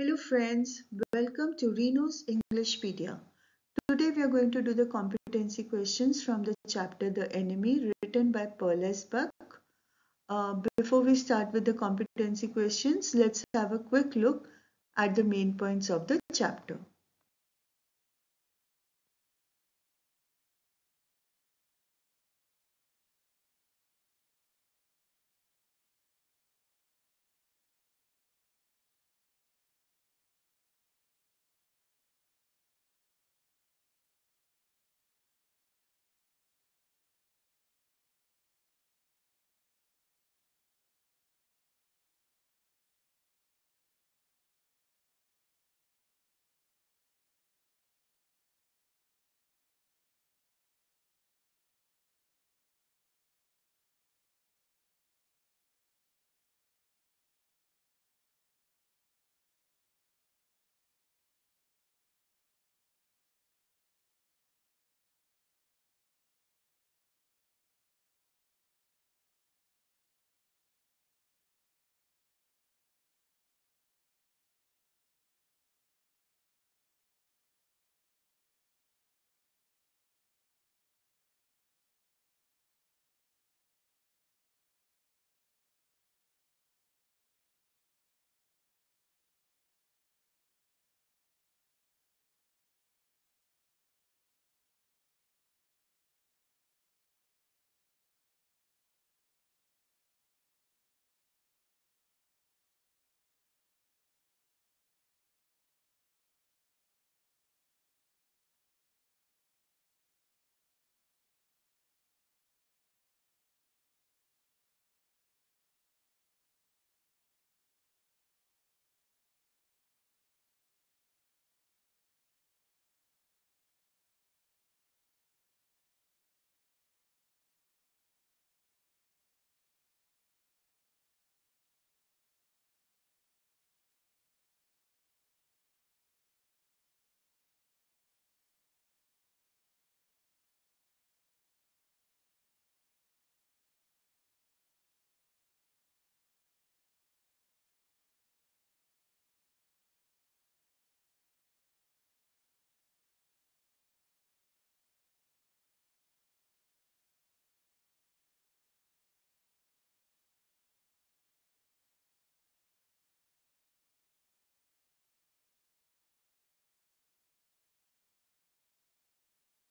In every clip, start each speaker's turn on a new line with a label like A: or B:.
A: Hello friends, welcome to Reno's Englishpedia. Today we are going to do the competency questions from the chapter The Enemy written by Pearl Buck. Uh, before we start with the competency questions, let's have a quick look at the main points of the chapter.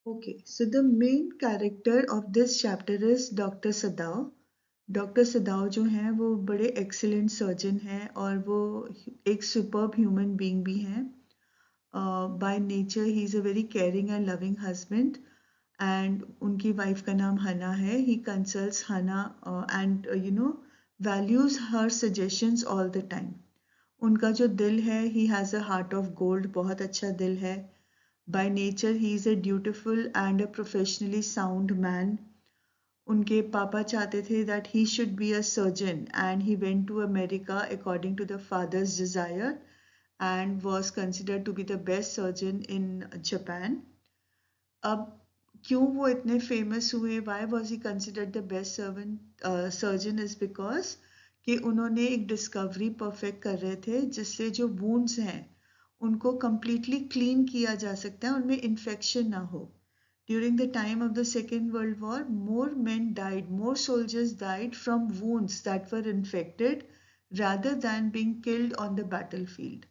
A: Okay, so the main character of this chapter is Dr. Sadao. Doctor Sadao जो हैं वो बड़े excellent surgeon हैं और वो एक super human being भी हैं by nature he is a very caring and loving husband and उनकी वाइफ का नाम हना है he consults Hana and you know values her suggestions all the time उनका जो दिल है he has a heart of gold बहुत अच्छा दिल है By nature, he is a dutiful and a professionally sound man. उनके पापा चाहते थे that he should be a surgeon and he went to America according to the father's desire and was considered to be the best surgeon in Japan. अब क्यों वो इतने famous हुए was he considered the best servant, uh, surgeon is because कि उन्होंने एक discovery perfect कर रहे थे जिससे जो वूंड्स हैं उनको कम्प्लीटली क्लीन किया जा सकता है, उनमें इन्फेक्शन ना हो। During the time of the second world war more man died more soldiers died from wounds that were infected rather than being killed on the battlefield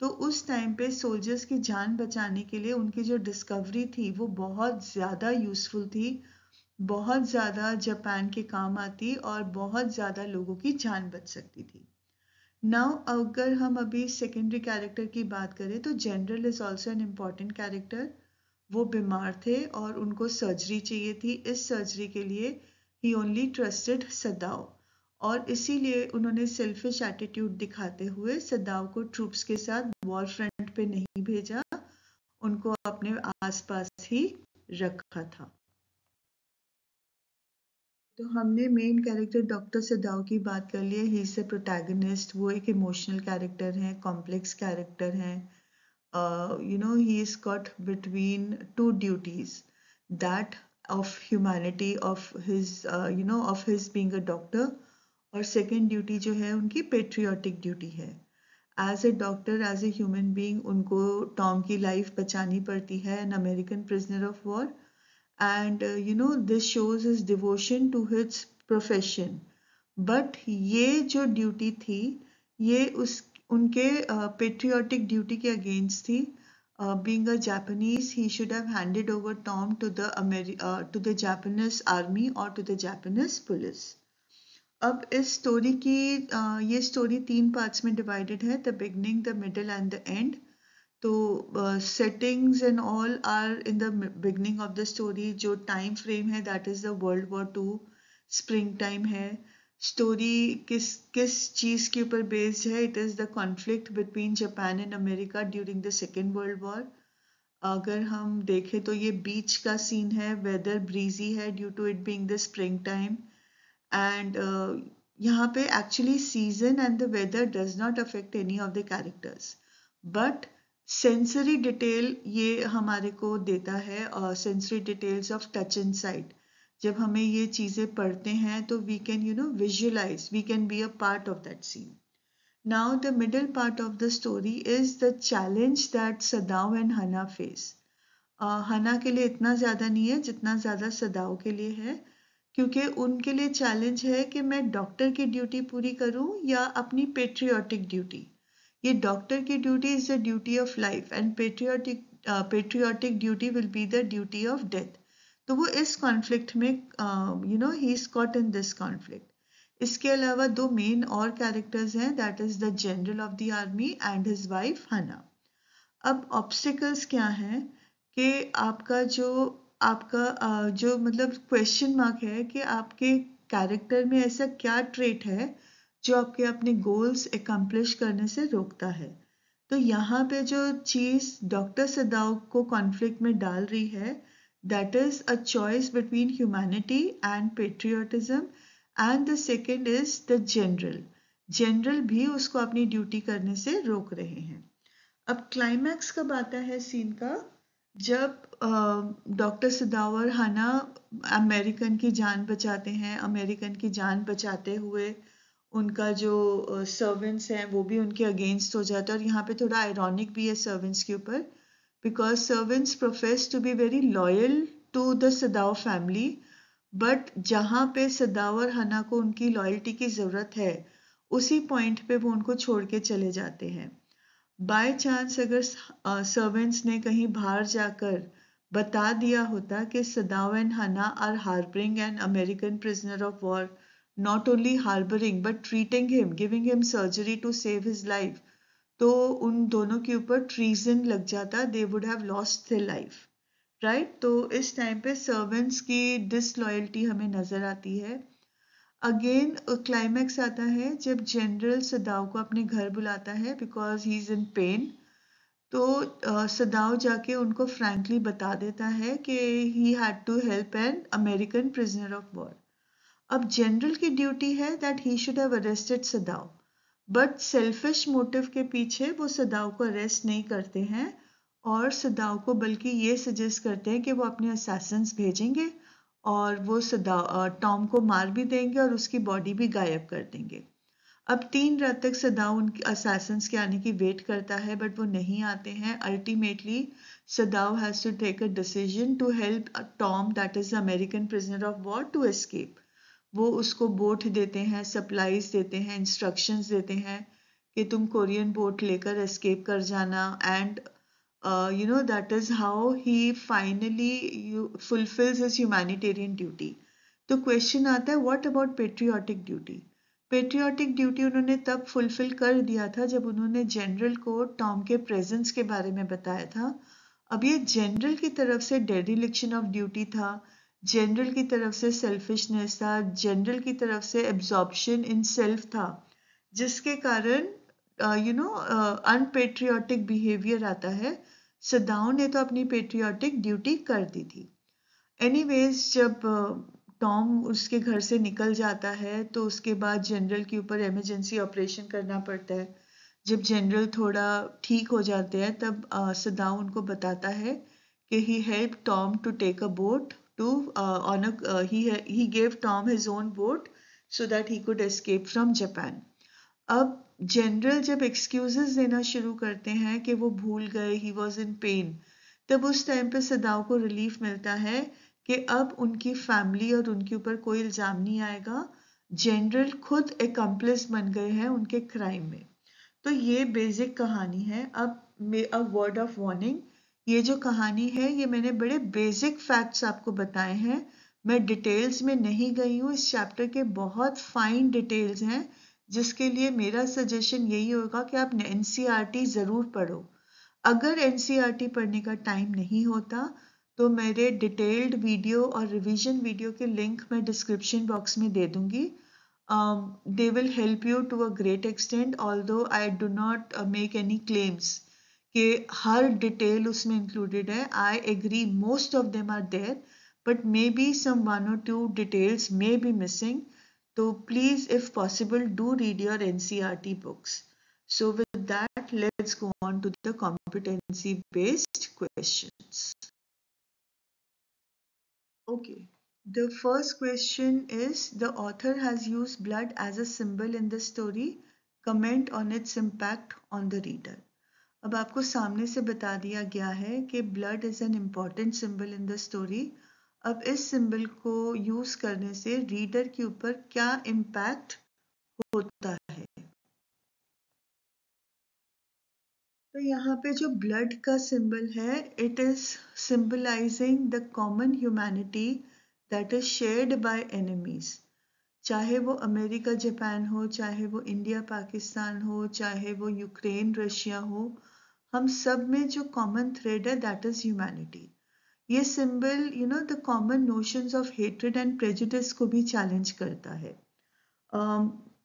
A: तो उस टाइम पे सोल्जर्स की जान बचाने के लिए उनकी जो डिस्कवरी थी, वो बहुत ज़्यादा यूज़फुल थी, बहुत ज़्यादा जापान के काम आती और बहुत ज़्यादा लोगों की जान बच सकती थी। नाउ अगर हम अभी सेकेंडरी कैरेक्टर की बात करें तो general is also an important character वो बीमार थे और उनको सर्जरी चाहिए थी। इस सर्जरी के लिए ही ओनली ट्रस्टेड सदाव और इसीलिए उन्होंने सेल्फिश एटीट्यूड दिखाते हुए सदाव को ट्रूप्स के साथ वॉर फ्रंट पे नहीं भेजा। उनको अपने आसपास ही रखा था। तो हमने मेन कैरेक्टर डॉक्टर सदाव की बात कर ली है। ही इज़ प्रोटैगनिस्ट वो एक इमोशनल कैरेक्टर है कॉम्प्लेक्स कैरेक्टर है। You know he is caught between two duties that of humanity of his you know of his being a doctor और सेकेंड ड्यूटी जो है, उनकी पेट्रियाटिक ड्यूटी है। As a doctor as a human being उनको Tom की life बचानी पड़ती है an American prisoner of war and you know this shows is devotion to his profession but ये जो ड्यूटी थी ये उस उनके uh, ड्यूटी के अगेंस्ट थी Uh, being a Japanese, he should have handed over Tom to the Ameri uh, to the Japanese army or to the Japanese police. अब इस स्टोरी की uh, ये स्टोरी तीन पार्ट्स में डिवाइडेड है the beginning the middle and the end तो settings and all are in the beginning of the story जो time frame है that is the World War two spring time है. Story किस किस चीज़ के ऊपर बेस्ड है? It is the conflict between Japan and America during the second World War अगर हम देखें तो ये बीच का सीन है वेदर ब्रीजी है due to it being the spring time and यहाँ पे actually season and the weather does not affect any of the characters but sensory detail ये हमारे को देता है sensory details of touch and sight जब हमें ये चीज़ें पढ़ते हैं तो we can you know visualize we can be a part of that scene now the middle part of the story is the challenge that Sadao and Hana face Hana के लिए इतना ज़्यादा नहीं है, जितना ज़्यादा सदाव के लिए है, क्योंकि उनके लिए चैलेंज है कि मैं डॉक्टर की ड्यूटी पूरी करूँ या अपनी पेट्रियाटिक ड्यूटी ये डॉक्टर की duty is the duty of life and patriotic patriotic duty will be the duty of death तो वो इस कॉन्फ्लिक्ट में you know he is caught in this conflict इसके अलावा दो मेन और कैरेक्टर्स हैं that is the general of the army and his wife Hana अब ऑब्स्टिकल्स क्या हैं कि आपका जो आपका uh, जो मतलब क्वेश्चन मार्क है कि आपके कैरेक्टर में ऐसा क्या ट्रेट है जो आपके अपने गोल्स एकम्प्लिश करने से रोकता है। तो यहाँ पे जो चीज़ डॉक्टर सदाव को कॉन्फ्लिक्ट में डाल रही है, that is a choice between humanity and patriotism, and the second is the general. General भी उसको अपनी ड्यूटी करने से रोक रहे हैं। अब क्लाइमैक्स कब आता है सीन का? जब डॉक्टर सदावर हना अमेरिकन की जान बचाते हैं अमेरिकन की जान बचाते हुए उनका जो सर्वेंट्स हैं, वो भी उनके अगेंस्ट हो जाता है। और यहाँ पे थोड़ा आयरॉनिक भी है सर्वेंट्स के ऊपर। Because servants profess to be very loyal to the Sadao family but जहाँ पे सदाव और हना को उनकी लॉयल्टी की ज़रूरत है, उसी पॉइंट पे वो उनको छोड़ के चले जाते हैं। बाय चांस अगर सर्वेंट्स ने कहीं बाहर जाकर बता दिया होता कि Sadao and Hana are harboring an American prisoner of war not only harboring but treating him, giving him surgery to save his life, तो उन दोनों के ऊपर ट्रीजन लग जाता they would have lost the life right तो इस time पे सर्वेंट्स की डिसलॉयल्टी हमें नज़र आती है। अगेन क्लाइमैक्स आता है जब जनरल सदाव को अपने घर बुलाता है because he is in pain तो सदाव जाके उनको फ्रैंकली बता देता है कि he had to help an American prisoner of war अब जनरल की ड्यूटी है that he should have arrested Sadao but selfish motive के पीछे वो सदाव को अरेस्ट नहीं करते हैं और सदाव को बल्कि ये सजेस्ट करते हैं कि वो अपने असैसन्स भेजेंगे और वो सदाव टॉम को मार भी देंगे और उसकी बॉडी भी गायब कर देंगे। अब तीन रात तक सदाव उनके असैसन्स के आने की वेट करता है बट वो नहीं आते हैं। Ultimately Sadao has to take a decision to help Tom that is American prisoner of war to escape वो उसको बोट देते हैं सप्लाईज देते हैं इंस्ट्रक्शंस देते हैं कि तुम कोरियन बोट लेकर एस्केप कर जाना and you know that is how he finally fulfils his humanitarian duty तो क्वेश्चन आता है what about patriotic duty patriotic duty उन्होंने तब फुलफिल कर दिया था जब उन्होंने जनरल को टॉम के प्रेजेंस के बारे में बताया था। अब ये जनरल की तरफ़ से डेडिलिक्शन ऑफ़ ड्यूटी था। जनरल की तरफ़ से सेल्फिशनेस था जनरल की तरफ़ से एब्जॉर्प्शन इन सेल्फ था जिसके कारण यू नो अनपेट्रियाटिक बिहेवियर आता है। सदाओ ने तो अपनी पेट्रियाटिक ड्यूटी कर दी थी। एनीवेज जब टॉम uh, उसके घर से निकल जाता है तो उसके बाद जनरल के ऊपर इमरजेंसी ऑपरेशन करना पड़ता है। जब जनरल थोड़ा ठीक हो जाते हैं तब uh, सदाओ उनको बताता है कि he help Tom to take a boat to uh, on a uh, he he gave Tom his own boat so that he could escape from Japan. अब जनरल जब एक्सक्यूजेस देना शुरू करते हैं कि वो भूल गए ही वॉज़ इन पेन तब उस टाइम पे सदाओं को रिलीफ मिलता है कि अब उनकी फैमिली और उनके ऊपर कोई इल्ज़ाम नहीं आएगा। जनरल खुद एकम्प्लिस बन गए हैं उनके क्राइम में। तो ये बेसिक कहानी है। अब अ वर्ड ऑफ़ वार्निंग ये जो कहानी है, ये मैंने बड़े बेसिक फैक्ट्स आपको बताए हैं। मैं डिटेल्स में नहीं गई हूँ। इस चैप्टर के बहुत फाइन डिटेल्स हैं, जिसके लिए मेरा सजेशन यही होगा कि आप एन e ज़रूर पढ़ो। अगर एन e पढ़ने का टाइम नहीं होता तो मेरे डिटेल्ड वीडियो और रिवीजन वीडियो के लिंक मैं डिस्क्रिप्शन बॉक्स में दे दूँगी। They will help you to a great extent although I do not make any claims कि हर डिटेल उसमें इंक्लूडेड है I agree most of them are there but may be some one or two details may be missing So please, if possible, do read your NCRT books. So with that, let's go on to the competency-based questions. Okay, the first question is, the author has used blood as a symbol in the story. Comment on its impact on the reader. अब आपको सामने से बता दिया गया है कि blood is an important symbol in the story अब इस सिंबल को यूज़ करने से रीडर के ऊपर क्या इम्पैक्ट होता है? तो यहाँ पे जो ब्लड का सिंबल है it is symbolising the common humanity that is shared by enemies चाहे वो अमेरिका, जापान हो, चाहे वो इंडिया, पाकिस्तान हो, चाहे वो यूक्रेन, रशिया हो हम सब में जो कॉमन थ्रेड है दैट इज़ ह्यूमैनिटी ये symbol you know the common notions of hatred and prejudice को भी चैलेंज करता है.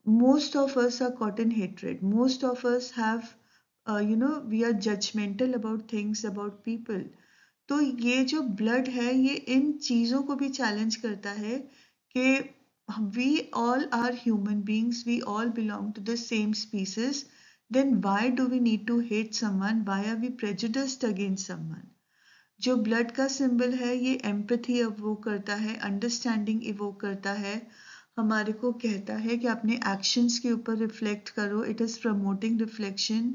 A: Most of us are caught in hatred most of us have you know we are judgmental about things about people तो ये जो blood है, ये इन चीज़ों को भी चैलेंज करता है कि we all are human beings we all belong to the same species. Then why do we need to hate someone? Why are we prejudiced against someone? जो ब्लड का सिंबल है, ये एम्पथी वो करता है अंडरस्टैंडिंग इवो करता है, हमारे को कहता है कि अपने एक्शंस के ऊपर रिफ्लेक्ट करो it is promoting reflection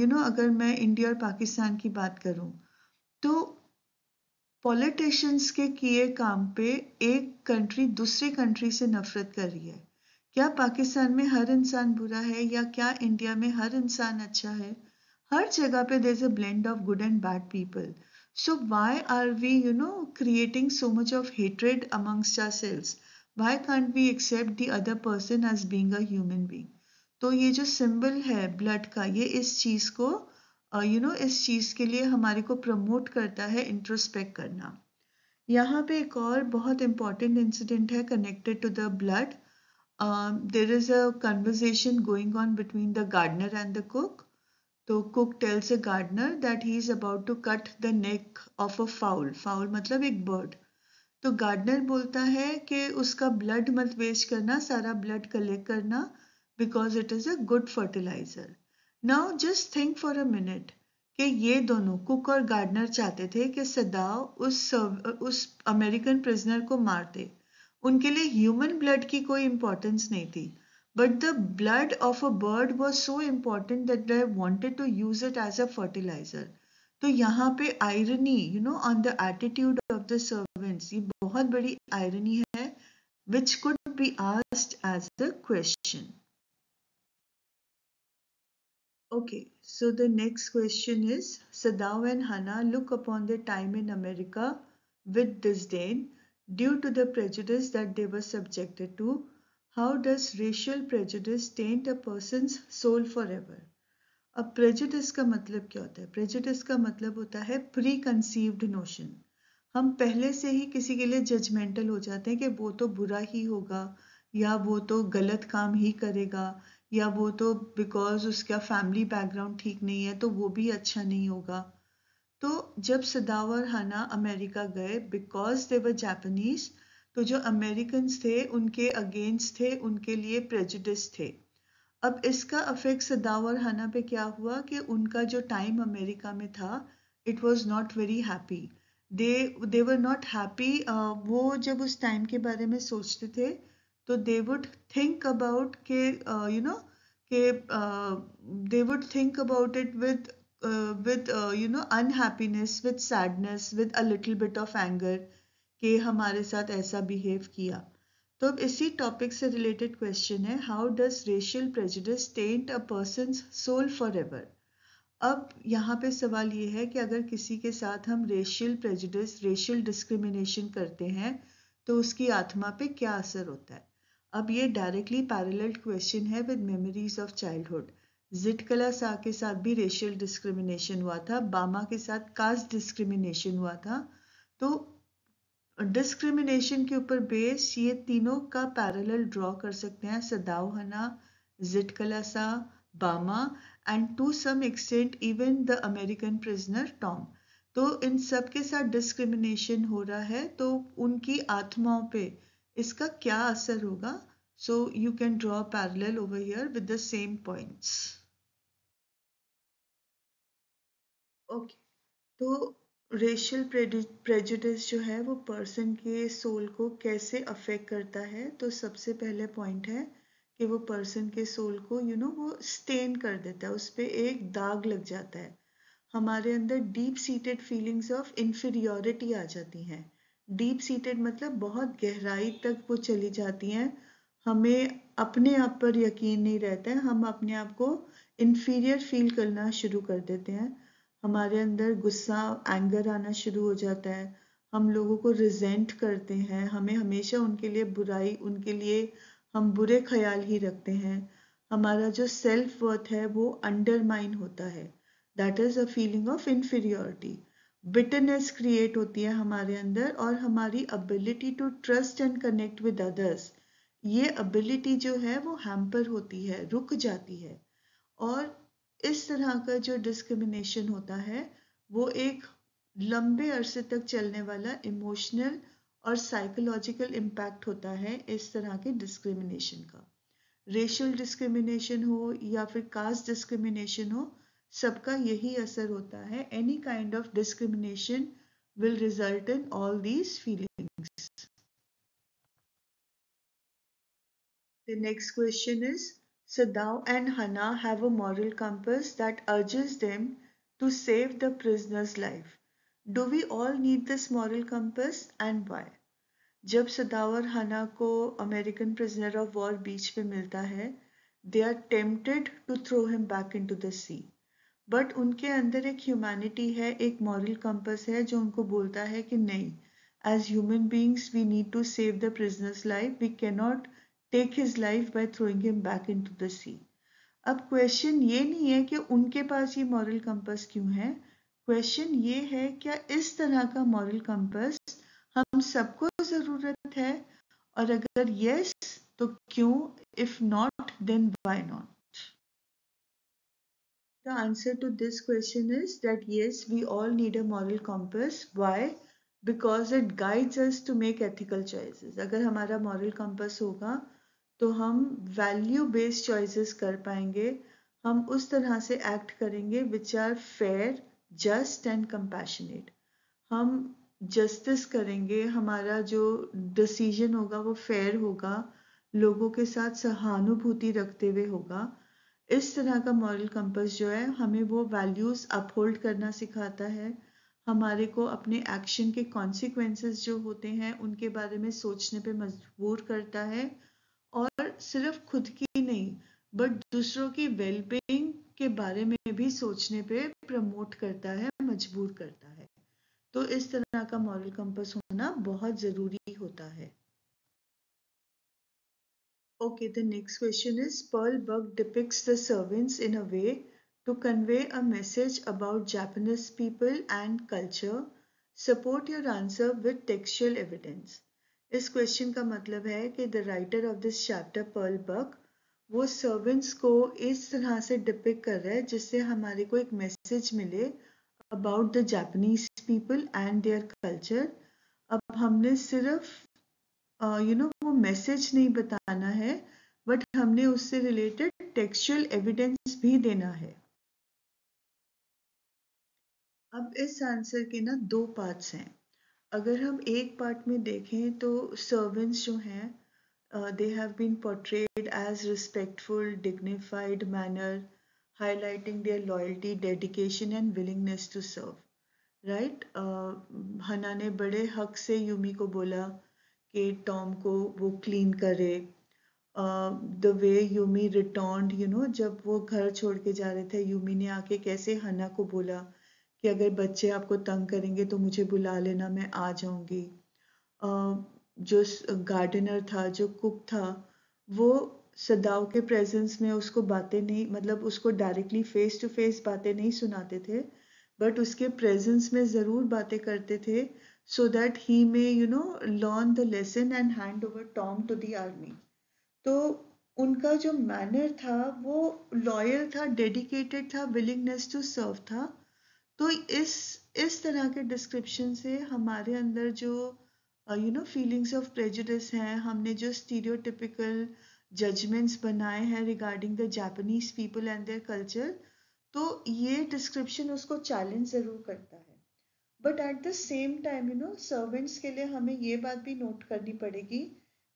A: you know अगर मैं इंडिया और पाकिस्तान की बात करूँ तो पॉलिटिशियंस के किए काम पे एक कंट्री दूसरी कंट्री से नफरत कर रही है। क्या पाकिस्तान में हर इंसान बुरा है या क्या इंडिया में हर इंसान अच्छा है हर जगह पे there is a blend of good and bad people So why are we, you know, creating so much of hatred amongst ourselves? Why can't we accept the other person as being a human being? तो ये जो symbol है blood का ये इस चीज़ को you uh, know you know, इस चीज़ के लिए हमारे को प्रमोट करता है इंट्रोस्पेक्ट करना यहाँ पे एक और बहुत इंपॉर्टेंट इंसिडेंट है connected to the blood there is a conversation going on between the gardener and the cook तो cook tells a gardener that he is about to cut the neck of a fowl fowl मतलब एक bird तो gardener बोलता है कि उसका blood मत waste करना, सारा ब्लड कलेक्ट करना because it is a good fertiliser now just think for a minute कि ये दोनों कुक और गार्डनर चाहते थे कि सदाव उस उस अमेरिकन प्रिजनर को मार दे। उनके लिए ह्यूमन ब्लड की कोई इंपॉर्टेंस नहीं थी. But the blood of a bird was so important that wanted to use it as a fertiliser तो यहाँ पे irony you know on the attitude of the servants ये बहुत बड़ी आयरनी है which could be asked as the question okay so the next question is Sadao and Hana look upon the time in America with this then due to the prejudice that they were subjected to, How does racial prejudice taint a person's soul forever? अब का मतलब क्या होता है? Prejudice का मतलब होता है प्री कंसीव्ड नोशन हम पहले से ही किसी के लिए जजमेंटल हो जाते हैं कि वो तो बुरा ही होगा, या वो तो गलत काम ही करेगा, या वो तो बिकॉज़ उसका फैमिली बैकग्राउंड ठीक नहीं है तो वो भी अच्छा नहीं होगा। तो जब सदावर हाना अमेरिका गए बिकॉज़ दे वर जापानीज तो जो अमेरिकन थे, उनके अगेंस्ट थे, उनके लिए प्रेजुडिस थे। अब इसका अफेक्ट सदावर हाना पे क्या हुआ कि उनका जो टाइम अमेरिका में था it was not very happy they they were not happy वो जब उस टाइम के बारे में सोचते थे तो दे वुड थिंक अबाउट के यू नो के they would think about it with with you know unhappiness with sadness with a little bit of anger कि हमारे साथ ऐसा बिहेव किया। तो अब इसी टॉपिक से रिलेटेड क्वेश्चन है how does racial prejudice taint a person soul forever अब यहाँ पे सवाल ये है कि अगर किसी के साथ हम रेशियल प्रेजुडिस रेशियल डिस्क्रिमिनेशन करते हैं तो उसकी आत्मा पे क्या असर होता है? अब ये डायरेक्टली पैरेलल क्वेश्चन है with memories of childhood Zitkala Sa के साथ भी रेशियल डिस्क्रिमिनेशन हुआ था, बामा के साथ कास्ट डिस्क्रिमिनेशन हुआ था। तो डिस्क्रिमिनेशन के ऊपर बेस ये तीनों का पैरेलल ड्रॉ कर सकते हैं सदाव Hana Zitkala Sa, Bama and to some extent even the American prisoner Tom तो इन सब के साथ डिस्क्रिमिनेशन हो रहा है तो उनकी आत्माओं पे इसका क्या असर होगा? So you can draw parallel over here with the same points okay तो रेशियल प्रेजुडिस जो है वो पर्सन के सोल को कैसे अफेक्ट करता है? तो सबसे पहले पॉइंट है कि वो पर्सन के सोल को यू you नो know, वो स्टेन कर देता है उस पर एक दाग लग जाता है। हमारे अंदर deep seated feelings of inferiority आ जाती हैं। डीप सीटेड मतलब बहुत गहराई तक वो चली जाती हैं। हमें अपने आप पर यकीन नहीं रहता है हम अपने आप को इन्फीरियर फील करना शुरू कर देते हैं। हमारे अंदर गुस्सा एंगर आना शुरू हो जाता है। हम लोगों को रिजेंट करते हैं। हमें हमेशा उनके लिए बुराई, उनके लिए हम बुरे ख्याल ही रखते हैं। हमारा जो सेल्फ वर्थ है, वो अंडरमाइन होता है। That is a feeling of inferiority bitterness create होती है हमारे अंदर और हमारी ability to trust and connect with others ये अबिलिटी जो है, वो हैम्पर होती है, रुक जाती है। और इस तरह का जो डिस्क्रिमिनेशन होता है, वो एक लंबे अरसे तक चलने वाला इमोशनल और साइकोलॉजिकल इम्पैक्ट होता है इस तरह के डिस्क्रिमिनेशन का। रेशियल डिस्क्रिमिनेशन हो या फिर कास्ट डिस्क्रिमिनेशन हो, सबका यही असर होता है। Any kind of discrimination will result in all these feelings The next question is Sadao and Hana have a moral compass that urges them to save the prisoner's life. Do we all need this moral compass and why? जब सदावर Hana को American prisoner of war beach पे मिलता है they are tempted to throw him back into the sea but उनके अंदर एक humanity है, एक मॉरल कंपस है जो उनको बोलता है कि नहीं as human beings we need to save the prisoner's life we cannot take his life by throwing him back into the sea अब क्वेश्चन ये नहीं है कि उनके पास ये मॉरल कंपस क्यों है क्वेश्चन ये है क्या इस तरह का मॉरल कंपस हम सबको ज़रूरत है और अगर यस तो क्यों if not then why not The answer to this question is that yes, we all need a moral compass. Why? Because it guides us to make ethical choices. अगर हमारा moral compass होगा तो हम value based choices कर पाएँगे। हम उस तरह से एक्ट करेंगे which are fair just and compassionate. हम जस्टिस करेंगे, हमारा जो डिसीज़न होगा वो फेयर होगा, लोगों के साथ सहानुभूति रखते हुए होगा। इस तरह का मॉरल कंपस जो है, हमें वो वैल्यूज़ अपहोल्ड करना सिखाता है। हमारे को अपने एक्शन के कॉन्सिक्वेंसेस जो होते हैं, उनके बारे में सोचने पे मजबूर करता है। और सिर्फ़ खुद की नहीं बट दूसरों की वेलबींग के बारे में भी सोचने पे प्रमोट करता है, मजबूर करता है। तो इस तरह का मॉरल कंपस होना बहुत ज़रूरी होता है। Okay the next question is Pearl Buck depicts the servants in a way to convey a message about Japanese people and culture support your answer with textual evidence इस क्वेश्चन का मतलब है कि the writer of this chapter Pearl Buck वो servants को इस तरह से डिपिक कर रहा है जिससे हमारे को एक मैसेज मिले about the Japanese people and their culture अब हमने सिर्फ़ you uh, know you know, वो मैसेज नहीं बताना है बट हमने उससे रिलेटेड टेक्सचुअल एविडेंस भी देना है। अब इस आंसर के ना दो पार्ट्स हैं। अगर हम एक पार्ट में देखें तो सर्वेंट्स जो हैं they have been portrayed as respectful, dignified manner, highlighting their loyalty, dedication and willingness to serve. Right Hana ने बड़े हक से यूमी को बोला कि टॉम को वो क्लीन करे the way Yumi return you know जब वो घर छोड़ के जा रहे थे यूमी ने आके कैसे हना को बोला कि अगर बच्चे आपको तंग करेंगे तो मुझे बुला लेना, मैं आ जाऊँगी। जो गार्डनर था, जो कुक था, वो सदाव के प्रेजेंस में उसको बातें नहीं मतलब उसको डायरेक्टली फेस टू फेस बातें नहीं सुनाते थे बट उसके प्रेजेंस में ज़रूर बातें करते थे so that he may you know learn the lesson and hand over Tom to the army तो उनका जो मैनर था, वो लॉयल था डेडिकेटेड था विलिंगनेस टू सर्व था तो इस इस तरह के डिस्क्रिप्शन से हमारे अंदर जो you know feelings of prejudice हैं, हमने जो स्टीरियोटिपिकल जजमेंट्स बनाए हैं regarding the Japanese people and their culture तो ये डिस्क्रिप्शन उसको चैलेंज ज़रूर करता है। But at the same time you know servants के लिए हमें ये बात भी नोट करनी पड़ेगी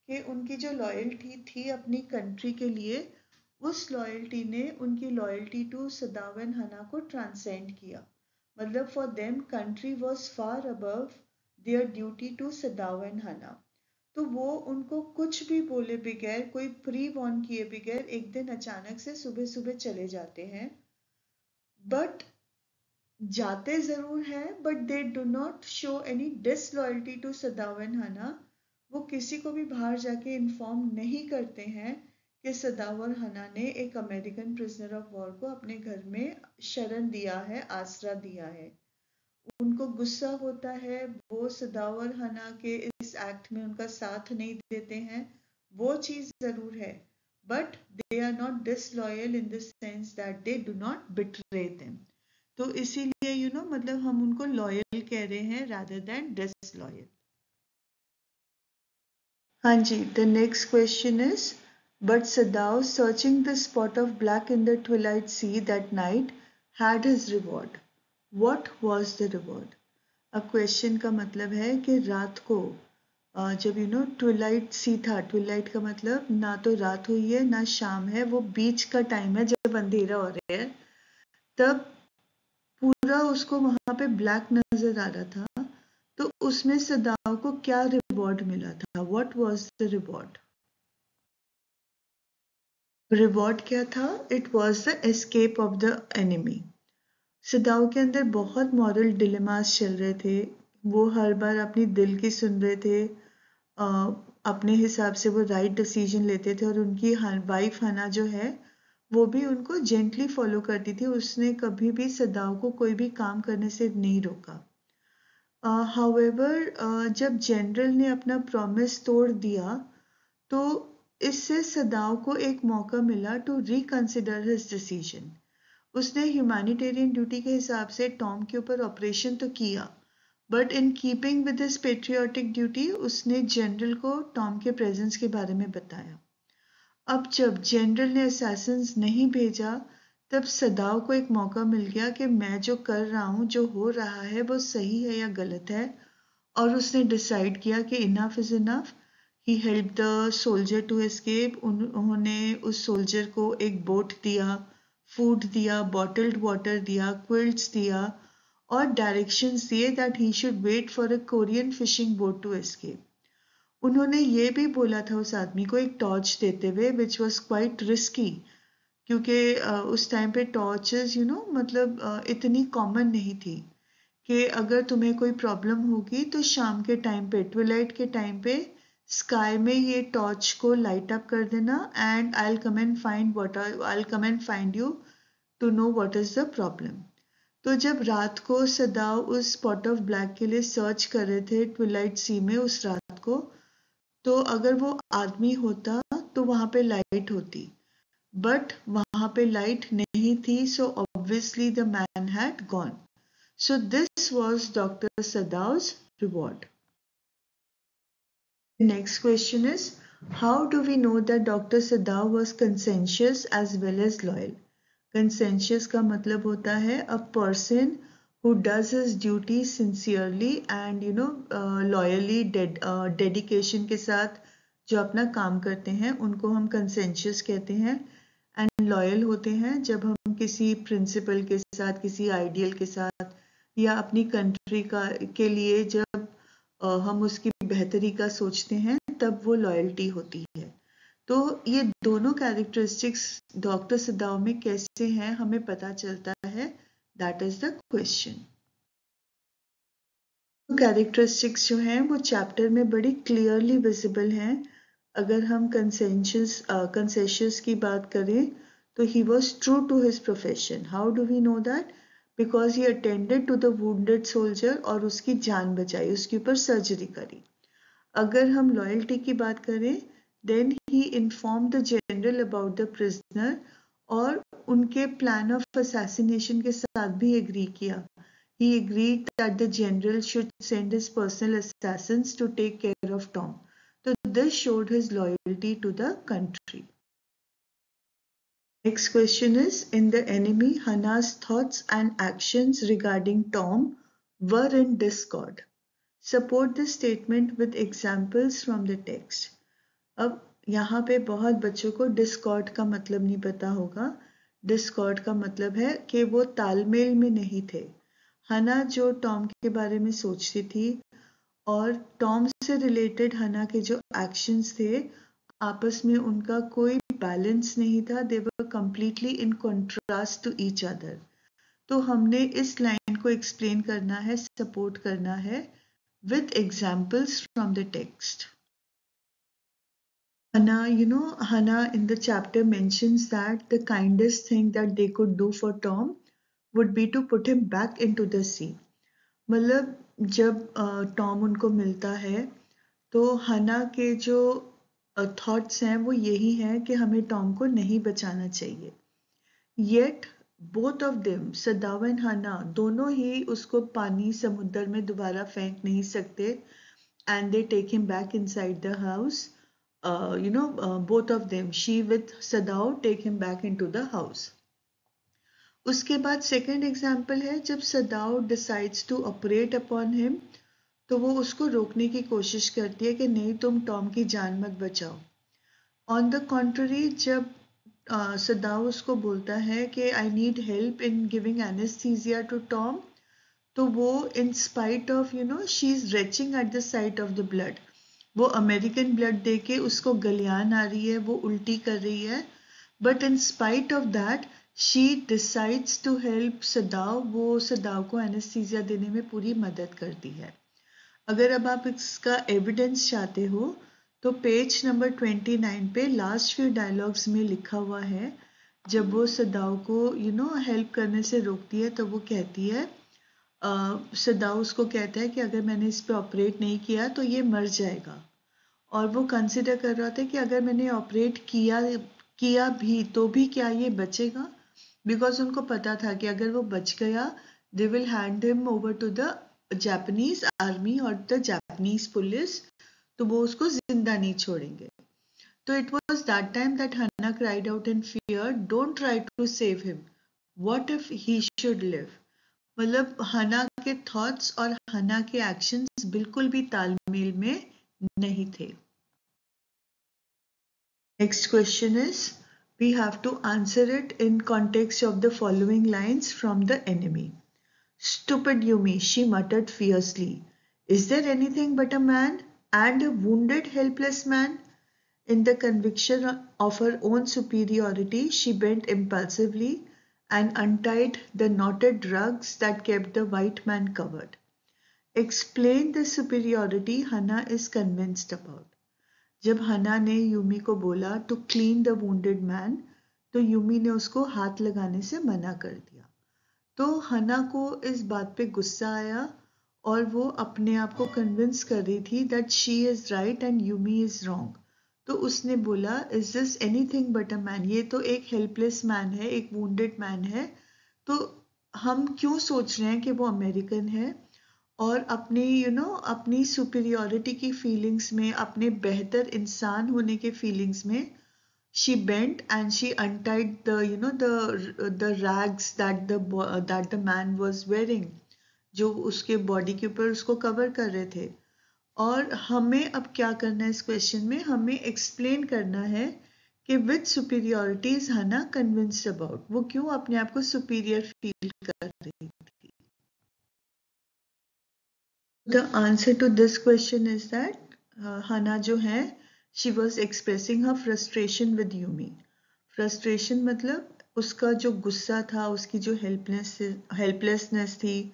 A: कि उनकी जो लॉयल्टी थी अपनी कंट्री के लिए, उस लॉयल्टी ने उनकी लॉयल्टी टू सदावन हना को ट्रांसेंड किया। मतलब for them country was far above their duty to Sadao and Hana तो वो उनको कुछ भी बोले बगैर, कोई प्री वॉर्न किए बगैर, एक दिन अचानक से सुबह सुबह चले जाते हैं। बट जाते ज़रूर हैं but they do not show any disloyalty to Sadao and Hana वो किसी को भी बाहर जाके इन्फॉर्म नहीं करते हैं। कि सदावर हना ने एक अमेरिकन प्रिजनर ऑफ़ वॉर को अपने घर में शरण दिया है, आसरा दिया है। उनको गुस्सा होता है, वो सदावर हना के इस एक्ट में उनका साथ नहीं देते हैं। वो चीज़ ज़रूर है they are not disloyal in the sense that they do not betray them तो इसीलिए यू नो मतलब हम उनको लॉयल कह रहे हैं rather than disloyal हाँ जी the next question is but Sadao searching the spot of black in the twilight sea that night, had his reward. What was the reward? अब क्वेश्चन का मतलब है कि रात को जब यू नो ट्विलाइट सी था ट्विलाइट का मतलब ना तो रात हुई है, ना शाम है, वो बीच का टाइम है जब अंधेरा हो रहा है, तब पूरा उसको वहाँ पे ब्लैक नज़र आ रहा था तो उसमें सदाव को क्या रिवॉर्ड मिला था? What was the reward reward क्या था it was the escape of the enemy Sadao के अंदर बहुत मॉरल डिलेमास चल रहे थे। वो हर बार अपनी दिल की सुन रहे थे। आ, अपने हिसाब से वो राइट डिसीज़न लेते थे और उनकी वाइफ हना जो है वो भी उनको जेंटली फॉलो करती थी। उसने कभी भी सदाव को कोई भी काम करने से नहीं रोका। हाउएवर uh, जब जनरल ने अपना प्रॉमिस तोड़ दिया तो इससे सदाव को एक मौका मिला टू रिकंसिडर हिज डिसीज़न उसने ह्यूमैनिटेरियन ड्यूटी के हिसाब से टॉम के ऊपर ऑपरेशन तो किया but in keeping with this patriotic duty उसने जनरल को टॉम के प्रेजेंस के बारे में बताया। अब जब जनरल ने असैसन्स नहीं भेजा, तब सदाव को एक मौका मिल गया कि मैं जो कर रहा हूँ, जो हो रहा है, वो सही है या गलत है, और उसने डिसाइड किया कि enough is enough he help the soldier to escape उन्होंने उस सोल्जर को एक बोट दिया फ़ूड दिया बॉटल्ड वाटर दिया क्विल्ट्स दिया और डायरेक्शंस दिए that he should wait for a Korean fishing boat to escape उन्होंने ये भी बोला था उस आदमी को एक टॉर्च देते हुए विच वॉज़ क्वाइट रिस्की क्योंकि उस टाइम पे टॉर्चेस यू नो मतलब इतनी कॉमन नहीं थी कि अगर तुम्हें कोई प्रॉब्लम होगी तो शाम के टाइम पे ट्विलाइट के टाइम पे स्काई में ये टॉर्च को लाइट अप कर देना and I come and find what I come and find you to know what is the problem तो जब रात को सदाव उस स्पॉट ऑफ़ ब्लैक के लिए सर्च कर रहे थे ट्विलाइट सी में उस रात को तो अगर वो आदमी होता तो वहाँ पे लाइट होती। बट वहाँ पे लाइट नहीं थी so obviously the man had gone so this was doctor Sadao's reward next question is how do we know that doctor Sadao was conscientious as well as loyal? Conscientious का मतलब होता है a person who does his duty sincerely and you know uh, loyally ded, uh, dedication के साथ जो अपना काम करते हैं उनको हम कंसेंशियस कहते हैं एंड लॉयल होते हैं जब हम किसी प्रिंसिपल के साथ किसी आइडियल के साथ या अपनी कंट्री का के लिए जब आ, हम उसकी बेहतरी का सोचते हैं, तब वो लॉयल्टी होती है। तो ये दोनों कैरेक्टरिस्टिक्स डॉक्टर सदाव में कैसे हैं, हमें पता चलता है। That is the question characteristics जो हैं, वो चैप्टर में बड़ी क्लियरली विजिबल हैं। अगर हम कंसेंशियस कंसेशियस की बात करें तो he was true to his profession how do we know that because he attended to the wounded soldier और उसकी जान बचाई, उसके ऊपर सर्जरी करी। अगर हम लॉयल्टी की बात करें then he inform the general about the prisoner और उनके प्लान ऑफ़ असैसिनेशन के साथ भी एग्री किया। He agree that the general should send his personal assassin to take care of Tom तो this showed his loyalty to the country Next question is, in the enemy Hana's thoughts and actions regarding Tom were in discord Support this statement with examples from the text. अब यहाँ पे बहुत बच्चों को Discord का मतलब नहीं पता होगा। डिस्कॉर्ड का मतलब है कि वो तालमेल में नहीं थे। हना जो टॉम के बारे में सोचती थी और टॉम से रिलेटेड हना के जो एक्शंस थे, आपस में उनका कोई बैलेंस नहीं था। They were completely in contrast to each other तो हमने इस लाइन को एक्सप्लेन करना है सपोर्ट करना है। With examples from the text Hannah, you know, Hannah in the chapter mentions that the kindest thing that they could do for Tom would be to put him back into the sea. मतलब जब Tom उनको मिलता है तो हना के जो thoughts हैं वो यही हैं कि हमें टॉम को नहीं बचाना चाहिए yet both of them Sadao and Hana दोनों ही उसको पानी समुद्र में दोबारा फेंक नहीं सकते and they take him back inside the house you know both of them she with Sadao take him back into the house उसके बाद सेकेंड एग्ज़ाम्पल है, जब Sadao decides to operate upon him तो वो उसको रोकने की कोशिश करती है कि नहीं, तुम टॉम की जान मत बचाओ। ऑन द कॉन्ट्ररी जब सदाव उसको बोलता है कि I need help in giving anaesthesia to Tom तो वो in spite of you know she is retching at the sight of the blood वो अमेरिकन ब्लड दे के उसको गलियान आ रही है, वो उल्टी कर रही है। But in spite of that she decides to help Sadao वो सदाव को एनेस्थीजिया देने में पूरी मदद करती है। अगर अब आप इसका एविडेंस चाहते हो तो पेज नंबर 29 पे लास्ट फ्यू डायलॉग्स में लिखा हुआ है, जब वो सदाओ को यू नो हेल्प करने से रोकती है तो वो कहती है सदाओ उसको कहता है कि अगर मैंने इस पर ऑपरेट नहीं किया तो ये मर जाएगा। और वो कंसिडर कर रहा था कि अगर मैंने ऑपरेट किया किया भी तो भी क्या ये बचेगा? बिकॉज़ उनको पता था कि अगर वो बच गया they will hand him over to the Japanese army और द जापानीज पुलिस तो वो उसको ज़िंदा नहीं छोड़ेंगे। तो it was that time that Hana cried out in fear don't try to save him what if he should live मतलब Hana के थॉट्स और हना के एक्शन बिल्कुल भी तालमेल में नहीं थे। Next question is we have to answer it in context of the following lines from the enemy stooped Yumi she muttered fiercely is there anything but a man and a wounded helpless man? In the conviction of her own superiority, she bent impulsively and untied the knotted rugs that kept the white man covered. Explain the superiority Hannah is convinced about. जब हना ने Yumi को बोला to clean the wounded man तो Yumi ने उसको हाथ लगाने से मना कर दिया तो हना को इस बात पे गुस्सा आया और वो अपने आप को कन्विंस कर रही थी that she is right and Yumi is wrong तो उसने बोला is this anything but a man ये तो एक हेल्पलेस मैन है एक वुंडेड मैन है। तो हम क्यों सोच रहे हैं कि वो अमेरिकन है? और अपनी यू you नो know, अपनी सुपीरियोरिटी की फीलिंग्स में अपने बेहतर इंसान होने के फीलिंग्स में she bent and she untied the you know the the rags that the that the man जो उसके बॉडी के ऊपर उसको कवर कर रहे थे। और हमें अब क्या करना है इस क्वेश्चन में? हमें एक्सप्लेन करना है कि which superiority is Hana convinced about वो क्यों अपने आप को सुपीरियर फील कर रही थी? The answer to this question is that Hana जो है she was expressing her frustration with Yumi frustration मतलब उसका जो गुस्सा था, उसकी जो हेल्पलेस हेल्पलेसनेस थी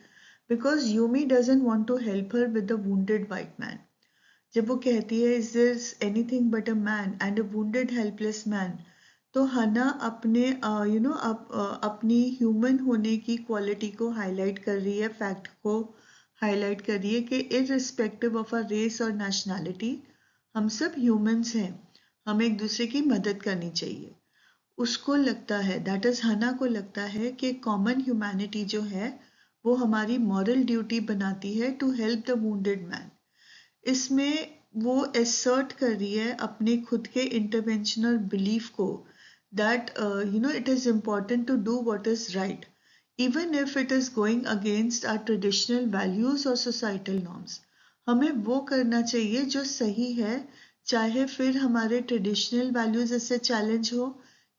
A: because Yumi doesn't want to help her with the wounded white man जब वो कहती है is this anything but a man and a wounded helpless man तो हना अपने यू नो अपनी ह्यूमन होने की क्वालिटी को हाईलाइट कर रही है फैक्ट को हाईलाइट कर रही है कि इरिस्पेक्टिव ऑफ़ अ रेस और नेशनैलिटी हम सब ह्यूमंस हैं। हमें एक दूसरे की मदद करनी चाहिए। उसको लगता है दैट इज़ हना को लगता है कि कॉमन ह्यूमैनिटी जो है वो हमारी मॉरल ड्यूटी बनाती है to help the wounded man इसमें वो एसर्ट कर रही है अपने खुद के इंटरवेंशनल बिलीफ को that you know it is important to do what is right even if it is going against our traditional values और सोसाइटल नॉर्म्स हमें वो करना चाहिए जो सही है, चाहे फिर हमारे ट्रेडिशनल वैल्यूज़ इससे चैलेंज हो,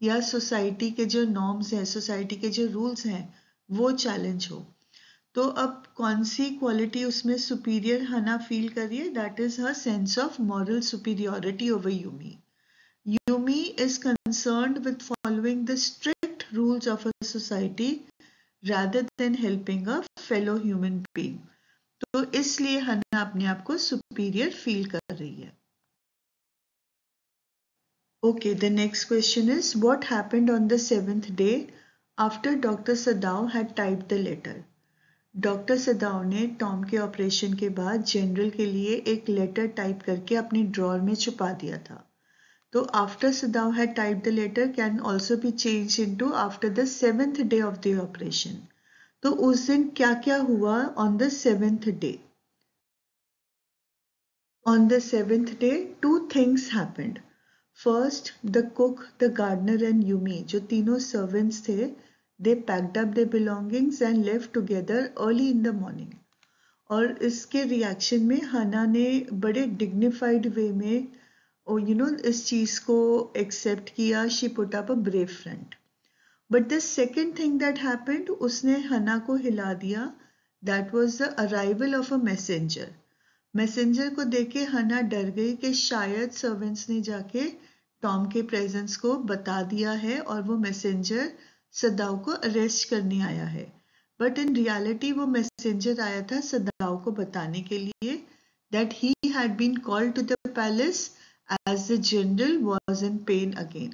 A: या सोसाइटी के जो नॉर्म्स हैं सोसाइटी के जो रूल्स हैं, वो चैलेंज हो। तो अब कौन सी क्वालिटी उसमें सुपीरियर हना फील करिए that is her sense of moral superiority over Yumi Yumi is concern with following the strict rules of a society rather than helping a fellow human being तो इसलिए हना अपने आप को superior feel कर रही है। Okay the next question is what happened on the seventh day after doctor Sadao had type the letter doctor Sadao ने टॉम के ऑपरेशन के बाद जनरल के लिए एक लेटर टाइप करके अपनी ड्रॉर में छुपा दिया था। तो after Sadao had type the letter can also be change into after the seventh day of the operation तो उस दिन क्या क्या हुआ on the seventh day on the seventh day two things happened first the cook the gardener and Yumi जो तीनों servants थे they packed up their belongings and left together early in the morning. और इसके reaction में हना ने बड़े dignified वे में यू नो इस चीज़ को एक्सेप्ट किया। She put up a brave front but the second thing that happened उसने हना को हिला दिया। That was the arrival of a messenger messenger को देख के हना डर गई कि शायद सर्वेंट्स ने जाके टॉम के प्रेजेंस को बता दिया है, और वो मैसेंजर सदाव को अरेस्ट करने आया है। बट इन रियलिटी वो मैसेंजर आया था सदाव को बताने के लिए that he had been called to the palace as the general was in pain again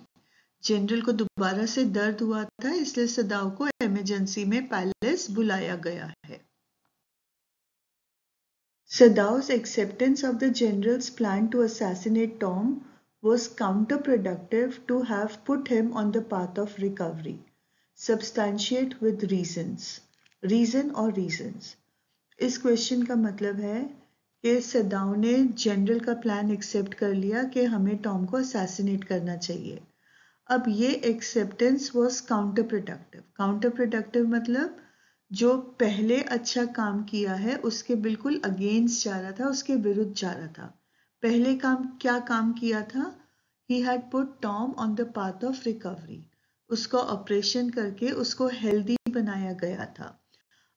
A: general को दोबारा से दर्द हुआ था, इसलिए सदाव को इमरजेंसी में पैलेस बुलाया गया है। Sadav's acceptance of the general's plan to assassinate Tom was counterproductive to have put him on the path of recovery. Substantiate with reasons reason और रीजंस इस क्वेश्चन का मतलब है कि सदाओ ने जनरल का प्लान एक्सेप्ट कर लिया कि हमें टॉम को असैसिनेट करना चाहिए। अब ये acceptance was counterproductive counterproductive मतलब जो पहले अच्छा काम किया है, उसके बिल्कुल अगेंस्ट जा रहा था, उसके विरुद्ध जा रहा था। पहले काम क्या काम किया था? He had put Tom on the path of recovery उसको ऑपरेशन करके उसको हेल्दी बनाया गया था।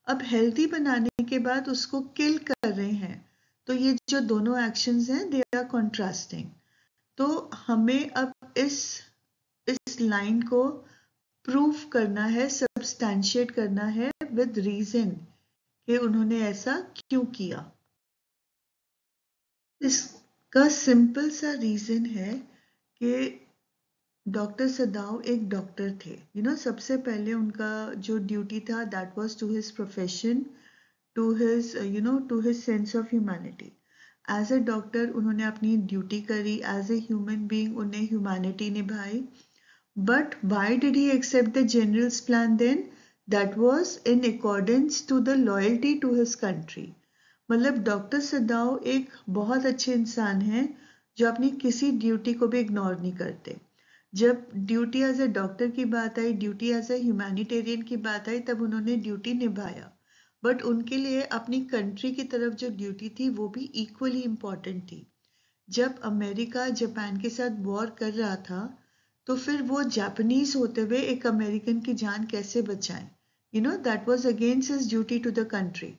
A: अब हेल्दी बनाने के बाद उसको किल कर रहे हैं। तो ये जो दोनों एक्शंस हैं दे आर कॉन्ट्रास्टिंग तो हमें अब इस इस लाइन को प्रूफ करना है सब्सटैंशिएट करना है विद रीजन कि उन्होंने ऐसा क्यों किया। इसका सिंपल सा रीजन है कि डॉक्टर सदाव एक डॉक्टर थे। यू नो सबसे पहले उनका जो ड्यूटी था that was to his profession to his you know to his sense of humanity as a doctor उन्होंने अपनी ड्यूटी करी। एज ए ह्यूमन बीइंग उन्हें ह्यूमैनिटी निभाई। But why did he accept the general's plan then that was in accordance to the loyalty to his country मतलब doctor Sadao एक बहुत अच्छे इंसान हैं, जो अपनी किसी ड्यूटी को भी इग्नोर नहीं करते। जब ड्यूटी एज ए डॉक्टर की बात आई ड्यूटी एज ए ह्यूमैनिटेरियन की बात आई, तब उन्होंने ड्यूटी निभाया। बट उनके लिए अपनी कंट्री की तरफ़ जो ड्यूटी थी, वो भी इक्वली इंपॉर्टेंट थी। जब अमेरिका जापान के साथ वॉर कर रहा था तो फिर वो जापानीज होते हुए एक अमेरिकन की जान कैसे बचाएँ? You know that was against his duty to the country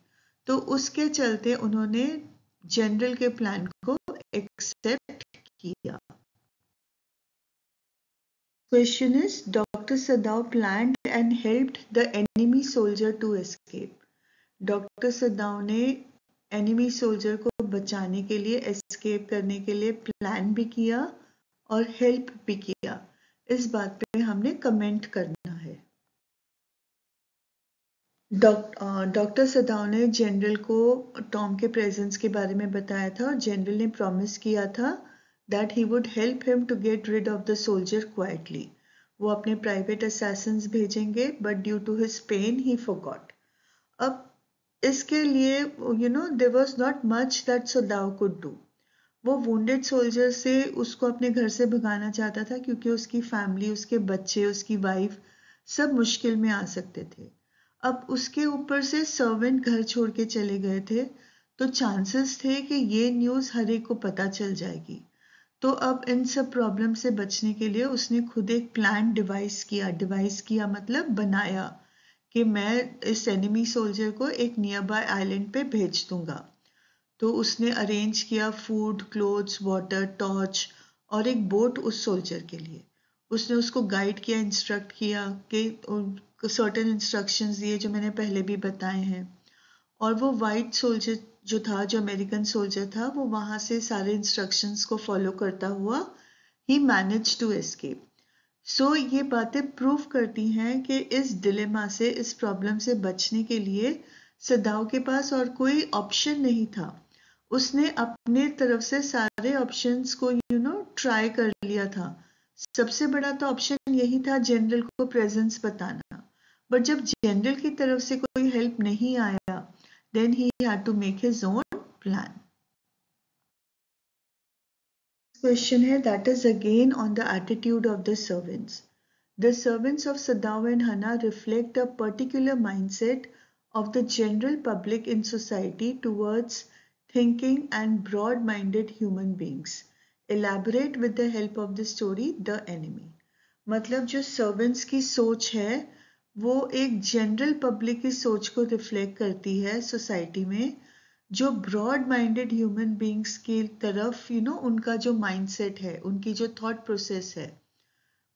A: तो उसके चलते उन्होंने जनरल के प्लान को एक्सेप्ट किया। Question is Dr. Sadao planned and helped the enemy soldier to escape. Doctor Sadao ने एनिमी सोल्जर को बचाने के लिए एस्केप करने के लिए प्लान भी किया और हेल्प भी किया इस बात पे हमने कमेंट करना है डॉक्टर सदाव ने जनरल को टॉम के प्रेजेंस के बारे में बताया था और जनरल ने प्रॉमिस किया था that he would help him to get rid of the soldier quietly वो अपने प्राइवेट असैसन्स भेजेंगे but due to his pain he forgot अब इसके लिए you know there was not much that Sadao could do वो wounded soldier से उसको अपने घर से भगाना चाहता था, क्योंकि उसकी फैमिली उसके बच्चे, उसकी वाइफ सब मुश्किल में आ सकते थे। अब उसके ऊपर से सर्वेंट घर छोड़ के चले गए थे तो चांसेस थे कि ये न्यूज़ हर एक को पता चल जाएगी। तो अब इन सब प्रॉब्लम से बचने के लिए उसने खुद एक प्लान डिवाइस किया। डिवाइस किया मतलब बनाया कि मैं इस एनिमी सोल्जर को एक नियर बाय आइलैंड पे भेज दूँगा। तो उसने अरेंज किया फ़ूड क्लोथ्स वाटर टॉर्च और एक बोट उस सोल्जर के लिए। उसने उसको गाइड किया इंस्ट्रक्ट किया कि सर्टन इंस्ट्रक्शंस दिए जो मैंने पहले भी बताए हैं। और वो वाइट सोल्जर जो था, जो अमेरिकन सोल्जर था, वो वहाँ से सारे इंस्ट्रक्शंस को फॉलो करता हुआ he manage to escape so ये बातें प्रूव करती हैं कि इस डिलेमा से, इस प्रॉब्लम से बचने के लिए सदाव के पास और कोई ऑप्शन नहीं था। उसने अपने तरफ़ से सारे ऑप्शंस को यू नो ट्राई कर लिया था। सबसे बड़ा तो ऑप्शन यही था जनरल को प्रेजेंस बताना। बट जब जनरल की तरफ़ से कोई हेल्प नहीं आया Then he had to make his own plan question है that is again on the attitude of the servants The servants of Sadao and Hana reflect a particular mindset of the general public in society towards thinking and broad-minded human beings. Elaborate with the help of the story The Enemy. मतलब जो servants की सोच है वो एक general public की सोच को रिफ्लेक्ट करती है सोसाइटी में जो ब्रॉड माइंडेड ह्यूमन बींग्स की तरफ़ यू you नो know, उनका जो माइंडसेट है उनकी जो थॉट प्रोसेस है।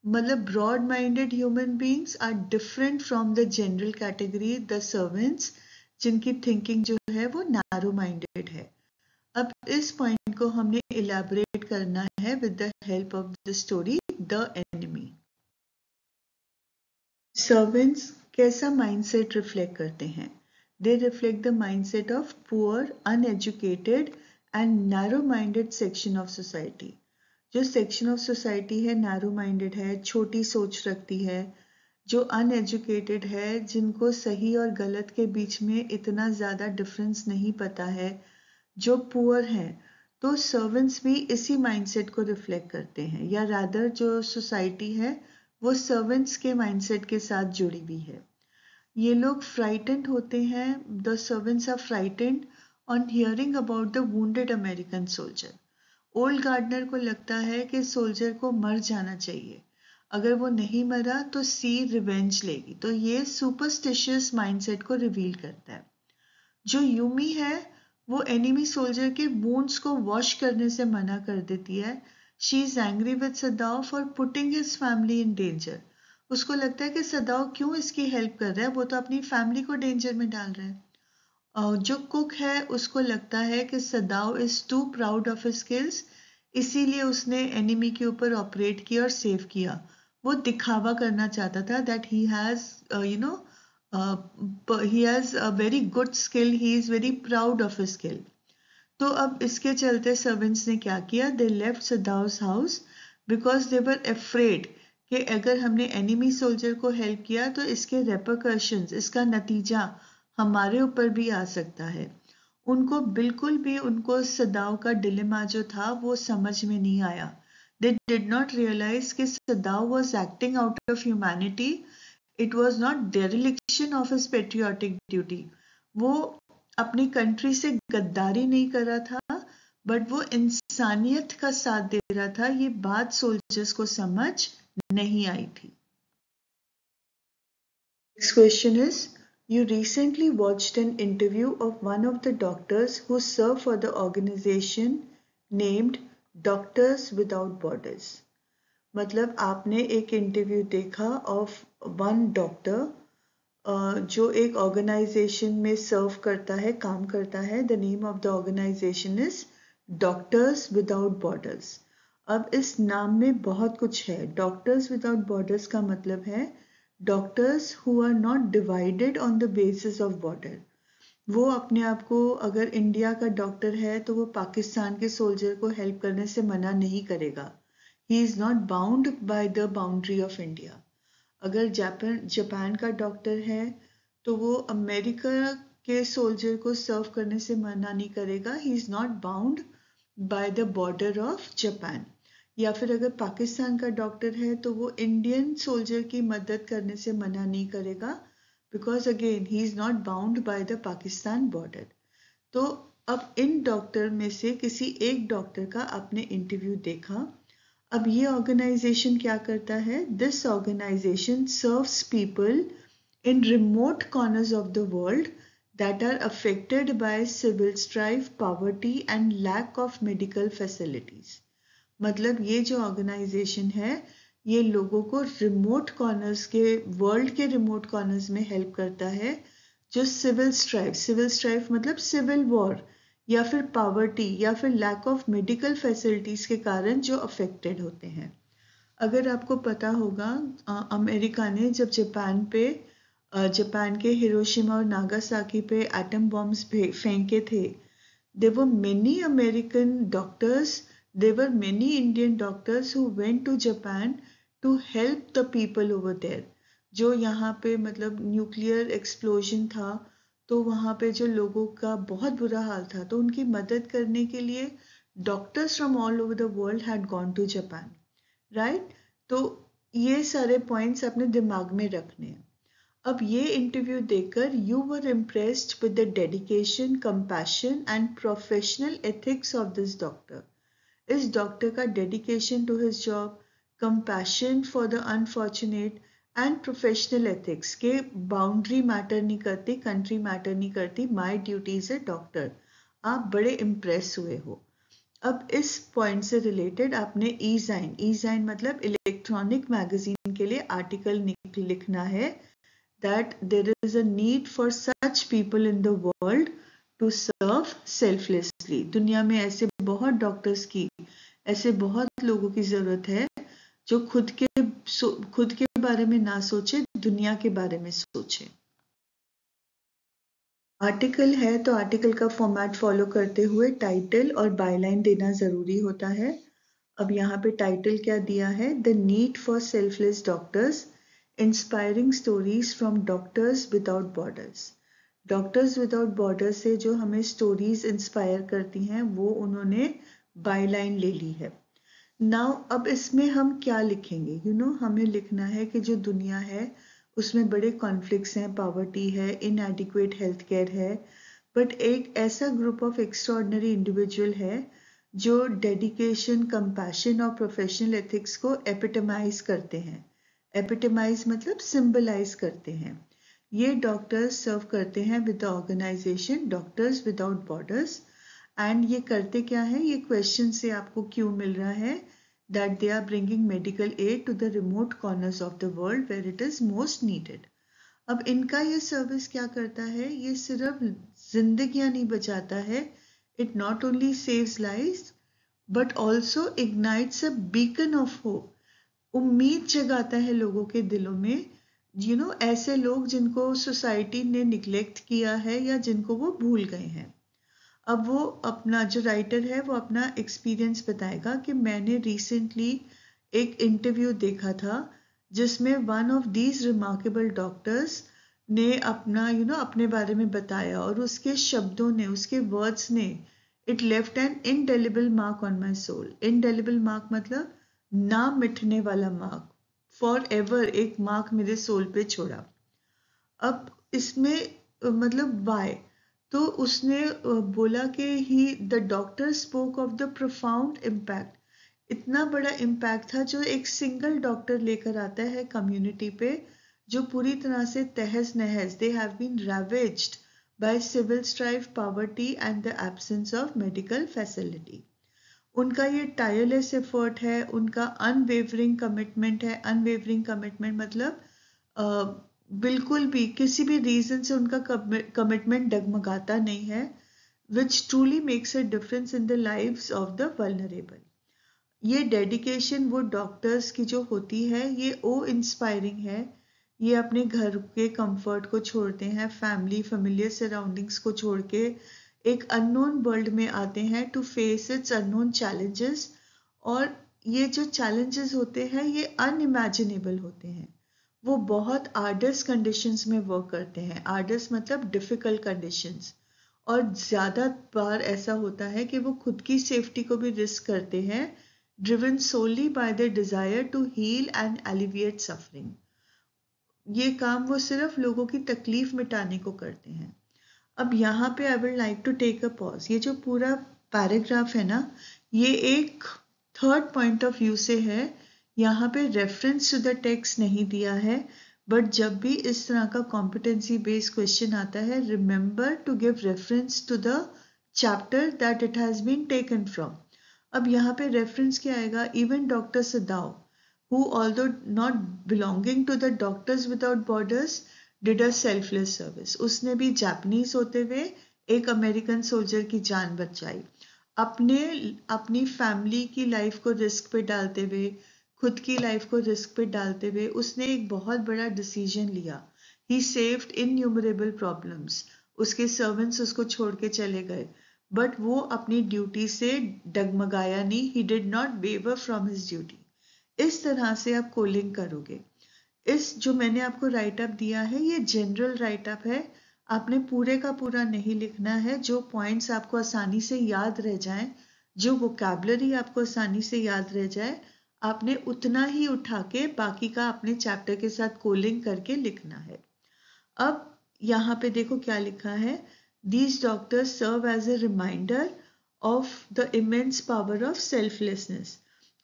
A: मतलब broad minded human beings are different from the general category the servants जिनकी थिंकिंग जो है वो नैरो माइंडेड है। अब इस पॉइंट को हमने इलेबोरेट करना है with the help of the story the enemy servants कैसा माइंडसेट रिफ्लेक्ट करते हैं? They reflect the mindset of poor uneducated and narrow minded section of society जो सेक्शन ऑफ़ सोसाइटी है नैरो माइंडेड है, छोटी सोच रखती है, जो अनएजुकेटेड है, जिनको सही और गलत के बीच में इतना ज़्यादा डिफरेंस नहीं पता है, जो पुअर है तो सर्वेंट्स भी इसी माइंडसेट को रिफ्लेक्ट करते हैं, या रादर जो सोसाइटी है वो सर्वेंट्स के माइंडसेट के साथ जुड़ी हुई है। ये लोग फ्राइटेंड होते हैं। The servants are frightened on hearing about the wounded American soldier old gardener को लगता है कि सोल्जर को मर जाना चाहिए। अगर वो नहीं मरा तो सी रिवेंज लेगी। तो ये सुपरस्टिशियस माइंडसेट को रिवील करता है। जो यूमी है, वो एनिमी सोल्जर के वूंड्स को वॉश करने से मना कर देती है। She is angry with Sadao for putting his family in danger उसको लगता है कि सदाव क्यों इसकी हेल्प कर रहा है? वो तो अपनी फैमिली को डेंजर में डाल रहा है। जो कुक है, उसको लगता है कि Sadao is too proud of skills इसीलिए उसने एनिमी के ऊपर ऑपरेट किया और सेव किया। वो दिखावा करना चाहता था that he has you know he has a very good skill he is very proud of skill तो अब इसके चलते सर्वेंट्स ने क्या किया? They left Sadao's house because they were afraid कि अगर हमने एनिमी सोल्जर को हेल्प किया तो इसके रेपोकर्शन इसका नतीजा हमारे ऊपर भी आ सकता है। उनको बिल्कुल भी उनको सदाव का डिलेमा जो था वो समझ में नहीं आया। दे डिड नॉट रियलाइज़ कि Sadao was acting out of humanity it was not dereliction of his patriotic duty वो अपनी कंट्री से गद्दारी नहीं कर रहा था बट वो इंसानियत का साथ दे रहा था, ये बात सोल्जर्स को समझ नहीं आई थी। Next question is you recently watched an interview of one of the doctors who serve for the organisation named doctors without borders मतलब आपने एक इंटरव्यू देखा ऑफ़ वन डॉक्टर जो एक ऑर्गेनाइजेशन में सर्व करता है, काम करता है the name of the organisation is doctors without borders अब इस नाम में बहुत कुछ है। डॉक्टर्स विदाउट बॉर्डर्स का मतलब है doctors who are not divided on the basis of border वो अपने आप को अगर इंडिया का डॉक्टर है तो वो पाकिस्तान के सोल्जर को हेल्प करने से मना नहीं करेगा। He is not bound by the boundary of India अगर जापान जापान का डॉक्टर है तो वो अमेरिका के सोल्जर को सर्व करने से मना नहीं करेगा। He is not bound by the border of Japan या फिर अगर पाकिस्तान का डॉक्टर है तो वो इंडियन सोल्जर की मदद करने से मना नहीं करेगा। Because again he is not bound by the Pakistan border तो अब इन डॉक्टर में से किसी एक डॉक्टर का आपने इंटरव्यू देखा। अब ये ऑर्गेनाइजेशन क्या करता है? This organisation serves people in remote corners of the world that are affected by civil strife poverty and lack of medical facilities मतलब ये जो ऑर्गेनाइजेशन है, ये लोगों को रिमोट कॉर्नर्स के वर्ल्ड के रिमोट कॉर्नर्स में हेल्प करता है जो सिविल स्ट्राइफ सिविल स्ट्राइफ मतलब सिविल वॉर या फिर पावर्टी या फिर लैक ऑफ़ मेडिकल फैसिलिटीज़ के कारण जो अफेक्टेड होते हैं। अगर आपको पता होगा अमेरिका ने जब जापान पे जापान के हिरोशिमा और नागासाकी पे एटम बॉम्ब्स फेंके थे there were many American doctors there were many Indian doctors who went to Japan to help the people over there जो यहाँ पे मतलब न्यूक्लियर एक्सप्लोजन था तो वहाँ पे जो लोगों का बहुत बुरा हाल था तो उनकी मदद करने के लिए doctors from all over the world had gone to Japan right तो ये सारे पॉइंट्स अपने दिमाग में रखने हैं। अब ये इंटरव्यू देखकर you were impressed with the dedication compassion and professional ethics of this doctor इस डॉक्टर का dedication to his job compassion for the unfortunate and professional ethics के बाउंड्री मैटर नहीं करती कंट्री मैटर नहीं करती my duty is a doctor आप बड़े impress हुए हो। अब इस पॉइंट से रिलेटेड आपने ई जाइन ई जाइन मतलब इलेक्ट्रॉनिक मैगजीन के लिए आर्टिकल लिखना है that there is a need for such people in the world to serve selflessly दुनिया में ऐसे बहुत डॉक्टर्स की, ऐसे बहुत लोगों की ज़रूरत है जो खुद के खुद के बारे में ना सोचे, दुनिया के बारे में सोचे। आर्टिकल है तो आर्टिकल का फॉर्मेट फॉलो करते हुए टाइटल और बायलाइन देना ज़रूरी होता है। अब यहाँ पे टाइटल क्या दिया है? The need for selfless doctors inspiring stories from doctors without borders doctors without borders से जो हमें स्टोरीज इंस्पायर करती हैं, वो उन्होंने बायलाइन ले ली है। नाउ अब इसमें हम क्या लिखेंगे? यू you नो know, हमें लिखना है कि जो दुनिया है उसमें बड़े कॉन्फ्लिक्ट्स हैं पावर्टी है इन इनएडिक्वेट हेल्थ केयर है बट एक ऐसा ग्रुप ऑफ़ एक्स्ट्रॉर्डनरी इंडिविजुअल है जो डेडिकेशन कंपैशन और प्रोफेशनल एथिक्स को एपिटमाइज करते हैं। एपिटमाइज मतलब सिंबलाइज करते हैं। ये डॉक्टर्स सर्व करते हैं with the organisation doctors without borders and ये करते क्या है? ये क्वेश्चन से आपको क्यों मिल रहा है? That they are bringing medical aid to the remote corners of the world where it is most needed. अब इनका ये सर्विस क्या करता है? ये सिर्फ़ जिंदगियाँ नहीं बचाता है। It not only saves life but also ignites a beacon of hope उम्मीद जगाता है लोगों के दिलों में। यू you नो know, ऐसे लोग जिनको सोसाइटी ने निग्लेक्ट किया है या जिनको वो भूल गए हैं। अब वो अपना जो राइटर है वो अपना एक्सपीरियंस बताएगा कि मैंने रिसेंटली एक इंटरव्यू देखा था जिसमें one of these remarkable doctors ने अपना यू you नो know, अपने बारे में बताया और उसके शब्दों ने उसके वर्ड्स ने it left an indelible mark on my soul indelible mark मतलब ना मिटने वाला मार्क फॉर एवर एक मार्क मेरे सोल पे छोड़ा। अब इसमें मतलब वाई तो उसने बोला कि he the doctor spoke of the profound impact इतना बड़ा इम्पैक्ट था जो एक सिंगल डॉक्टर लेकर आता है कम्युनिटी पे, जो पूरी तरह से तहस नहस they have been ravaged by civil strife poverty and the absence of medical facility उनका ये टायरलेस एफर्ट है, उनका अनवेवरिंग कमिटमेंट है अनवेवरिंग कमिटमेंट मतलब बिल्कुल भी किसी भी रीजन से उनका कमिटमेंट डगमगाता नहीं है which truly makes a difference in the life of the vulnerable ये डेडिकेशन वो डॉक्टर्स की जो होती है, ये ओ इंस्पायरिंग है। ये अपने घर के कंफर्ट को छोड़ते हैं फैमिली फेमिलियर सराउंडिंग्स को छोड़ के एक अननोन वर्ल्ड में आते हैं to face its unknown challenges और ये जो चैलेंजेस होते हैं, ये अनइमेजिनेबल होते हैं। वो बहुत आर्डस कंडीशंस में वर्क करते हैं। आर्डस मतलब डिफ़िकल्ट कंडीशंस और ज़्यादा बार ऐसा होता है कि वो खुद की सेफ्टी को भी रिस्क करते हैं driven solely by the desire to heal and alleviate suffering ये काम वो सिर्फ़ लोगों की तकलीफ़ मिटाने को करते हैं। अब यहाँ पे I will like to take a pause ये जो पूरा पैराग्राफ है ना, ये एक थर्ड पॉइंट ऑफ़ व्यू से है। यहाँ पे रेफरेंस टू द टेक्स्ट नहीं दिया है बट जब भी इस तरह का कॉम्पिटेंसी बेस्ड क्वेश्चन आता है remember to give reference to the chapter that it has been taken from अब यहाँ पे रेफरेंस क्या आएगा? Even doctor Sadao who although not belonging to the doctors without borders did a selfless service उसने भी Japanese होते हुए एक अमेरिकन सोल्जर की जान बचाई। अपने, अपनी फैमिली की लाइफ को रिस्क पे डालते हुए खुद की लाइफ को रिस्क पे डालते हुए उसने एक बहुत बड़ा डिसीज़न लिया। He saved innumerable problems उसके सर्वेंट्स उसको छोड़ के चले गए। बट वो अपनी ड्यूटी से डगमगाया नहीं। He did not waver from his duty इस तरह से आप कोलिंग करोगे। इस जो मैंने आपको राइट अप दिया है, ये जनरल राइट अप है। आपने पूरे का पूरा नहीं लिखना है। जो पॉइंट्स आपको आसानी से याद रह जाएँ, जो वोकेबलरी आपको आसानी से याद रह जाए आपने उतना ही उठा के बाकी का अपने चैप्टर के साथ कोलिंग करके लिखना है। अब यहाँ पे देखो क्या लिखा है। These doctors serve as a reminder of the immense power of selflessness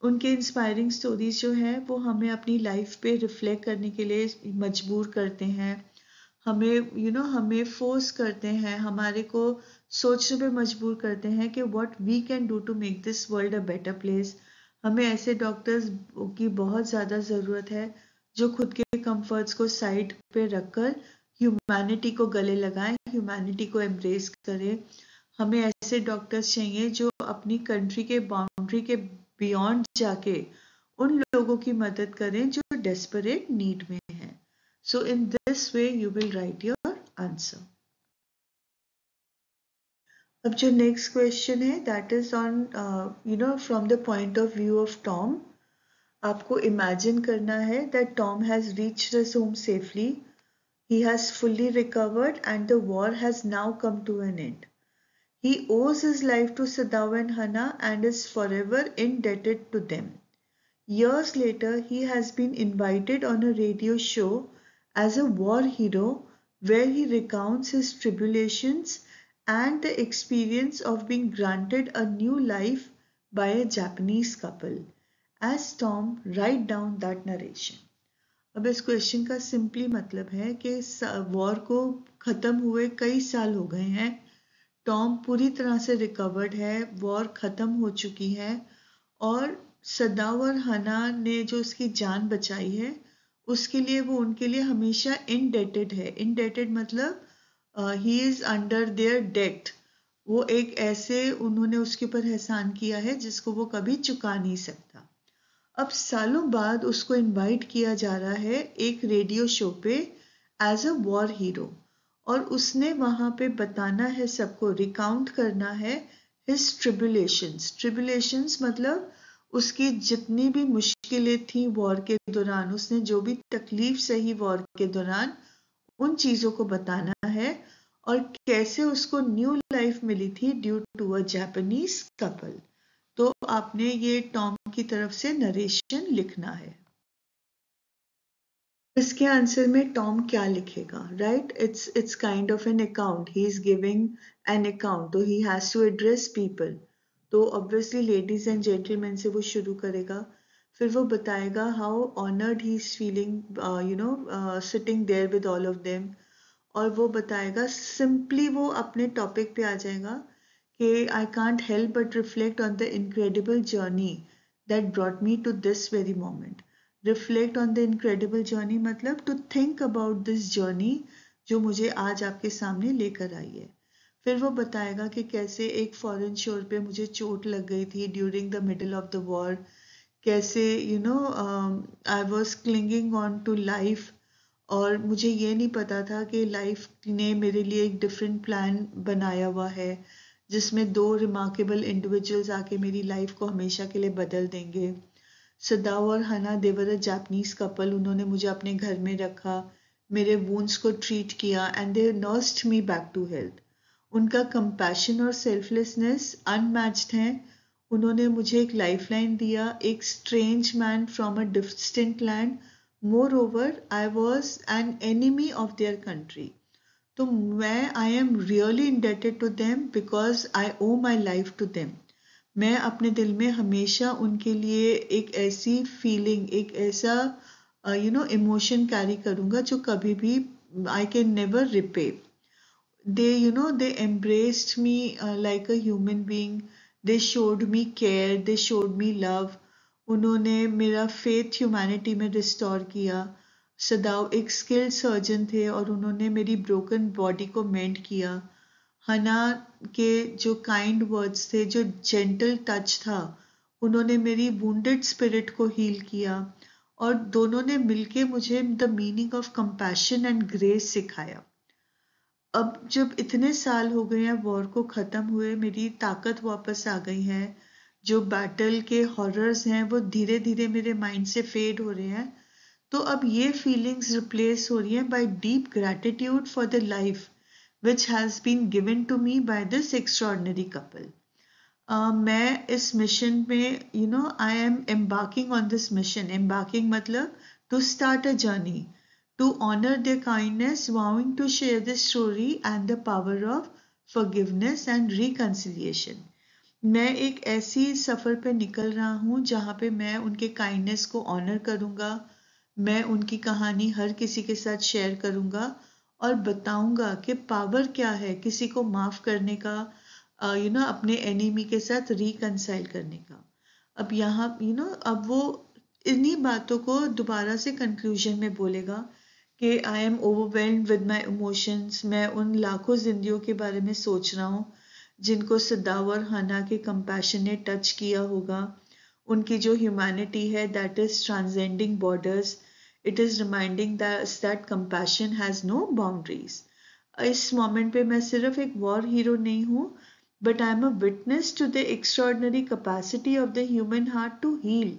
A: उनके इंस्पायरिंग स्टोरीज जो है वो हमें अपनी लाइफ पे रिफ्लेक्ट करने के लिए मजबूर करते हैं। हमें यू you नो know, हमें फोर्स करते हैं हमारे को सोचने पे मजबूर करते हैं कि what we can do to make this world a better place हमें ऐसे डॉक्टर्स की बहुत ज़्यादा ज़रूरत है, जो खुद के कंफर्ट्स को साइड पे रखकर ह्यूमैनिटी को गले लगाएँ ह्यूमैनिटी को एम्ब्रेस करें। हमें ऐसे डॉक्टर्स चाहिए जो अपनी कंट्री के बाउंड्री के बियॉन्ड जाके उन लोगों की मदद करें जो डेस्परेट नीड में हैं। So in this way you will write your answer अब जो नेक्स्ट क्वेश्चन है that is on you know from the point of view of Tom आपको इमेजिन करना है that Tom has reached his home safely he has fully recovered and the war has now come to an end. He owes his life to Sadao and Hana and is forever indebted to them. Years later, he has been invited on a radio show as a war hero where he recounts his tribulations and the experience of being granted a new life by a Japanese couple. As Tom, write down that narration. अब इस question का simply मतलब है कि war को ख़त्म हुए कई साल हो गए हैं टॉम पूरी तरह से रिकवर्ड है वॉर ख़त्म हो चुकी है, और सदाव और हना ने जो उसकी जान बचाई है, उसके लिए वो उनके लिए हमेशा इनडेटेड है इनडेटेड मतलब he is under their debt वो एक ऐसे उन्होंने उसके ऊपर एहसान किया है जिसको वो कभी चुका नहीं सकता। अब सालों बाद उसको इनवाइट किया जा रहा है एक रेडियो शो पे एज अ वॉर हीरो और उसने वहाँ पे बताना है, सबको रिकाउंट करना है हिज ट्रिबुलेशंस ट्रिबुलेशंस मतलब उसकी जितनी भी मुश्किलें थी वॉर के दौरान, उसने जो भी तकलीफ़ सही वॉर के दौरान उन चीज़ों को बताना है और कैसे उसको न्यू लाइफ मिली थी due to a Japanese couple तो आपने ये टॉम की तरफ़ से नरेशन लिखना है। इसके आंसर में टॉम क्या लिखेगा right it's it's kind of an account he is giving an account तो he has to address people तो ऑब्वियसली लेडीज़ एंड जेंटलमैन से वो शुरू करेगा। फिर वो बताएगा how honoured he is feeling you know sitting there with all of them और वो बताएगा सिंपली वो अपने टॉपिक पे आ जाएगा कि I can't help but reflect on the incredible journey that brought me to this very moment reflect on the incredible journey मतलब to think about this journey जो मुझे आज आपके सामने लेकर आई है। फिर वो बताएगा कि कैसे एक फॉरेन शोर पे मुझे चोट लग गई थी during the middle of the war कैसे you know I was clinging on to life और मुझे ये नहीं पता था कि लाइफ ने मेरे लिए एक डिफरेंट प्लान बनाया हुआ है, जिसमें दो रिमार्केबल इंडिविजुअल्स आके मेरी लाइफ को हमेशा के लिए बदल देंगे। सदाव और हना देवर अ जापनीज कपल उन्होंने मुझे अपने घर में रखा, मेरे वूंस को ट्रीट किया and they nursed me back to health उनका कंपैशन और सेल्फलेसनेस अनमैच्ड हैं उन्होंने मुझे एक लाइफलाइन दिया, एक strange man from a distant land moreover I was an enemy of their country तो मैं I am really indebted to them because I owe my life to them मैं अपने दिल में हमेशा उनके लिए एक ऐसी फीलिंग एक ऐसा यू नो इमोशन कैरी करूँगा जो कभी भी I can never repay they you know they embraced me like a human being they showed me care they showed me love उन्होंने मेरा फेथ ह्यूमैनिटी में रिस्टोर किया। सदाव एक स्किल्ड सर्जन थे और उन्होंने मेरी ब्रोकन बॉडी को मेंट किया। हना के जो काइंड वर्ड्स थे, जो जेंटल टच था, उन्होंने मेरी वुंडेड स्पिरिट को हील किया और दोनों ने मिलके मुझे the meaning of compassion and grace सिखाया। अब जब इतने साल हो गए हैं, वॉर को ख़त्म हुए, मेरी ताकत वापस आ गई है। जो बैटल के हॉरर्स हैं, वो धीरे धीरे मेरे माइंड से फेड हो रहे हैं। तो अब ये फीलिंग्स रिप्लेस हो रही हैं by deep gratitude for the life which has been given to me by this extraordinary couple मैं इस मिशन में you know I am embarking on this mission embarking मतलब to start a journey to honour the kindness vowing to share the story and the power of forgiveness and reconciliation मैं एक ऐसी सफ़र पे निकल रहा हूँ जहाँ पे मैं उनके काइंडनेस को ऑनर करूँगा, मैं उनकी कहानी हर किसी के साथ शेयर करूँगा और बताऊँगा कि पावर क्या है किसी को माफ़ करने का यू नो अपने एनिमी के साथ रिकनसाइल करने का। अब यहाँ यू नो अब वो इन्हीं बातों को दोबारा से कंक्लूजन में बोलेगा कि I am overwhelmed with my emotions मैं उन लाखों जिंदगियों के बारे में सोच रहा हूँ, जिनको सदावर हना के कंपैशन ने टच किया होगा। उनकी जो ह्यूमैनिटी है that is transcending borders it is reminding that compassion has no boundaries इस मोमेंट पे मैं सिर्फ़ एक वॉर हीरो नहीं हूँ but I am a witness to the extraordinary capacity of the human heart to heal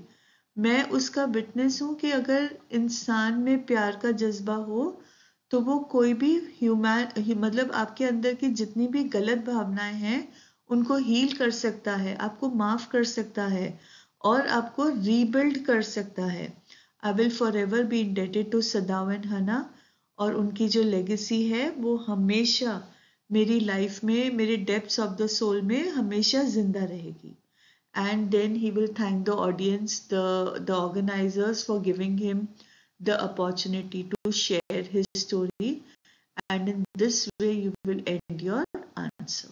A: मैं उसका विटनेस हूँ कि अगर इंसान में प्यार का जज्बा हो तो वो कोई भी ह्यूमैन मतलब आपके अंदर की जितनी भी गलत भावनाएँ हैं, उनको हील कर सकता है, आपको माफ़ कर सकता है और आपको रीबिल्ड कर सकता है। I will forever be indebted to Sadao and Hana और उनकी जो लेगेसी है, वो हमेशा मेरी लाइफ में, मेरे डेप्थ्स ऑफ़ द सोल में हमेशा ज़िंदा रहेगी। And then he will thank the audience the the organisers for giving him the opportunity to share his story and in this way you will end your answer.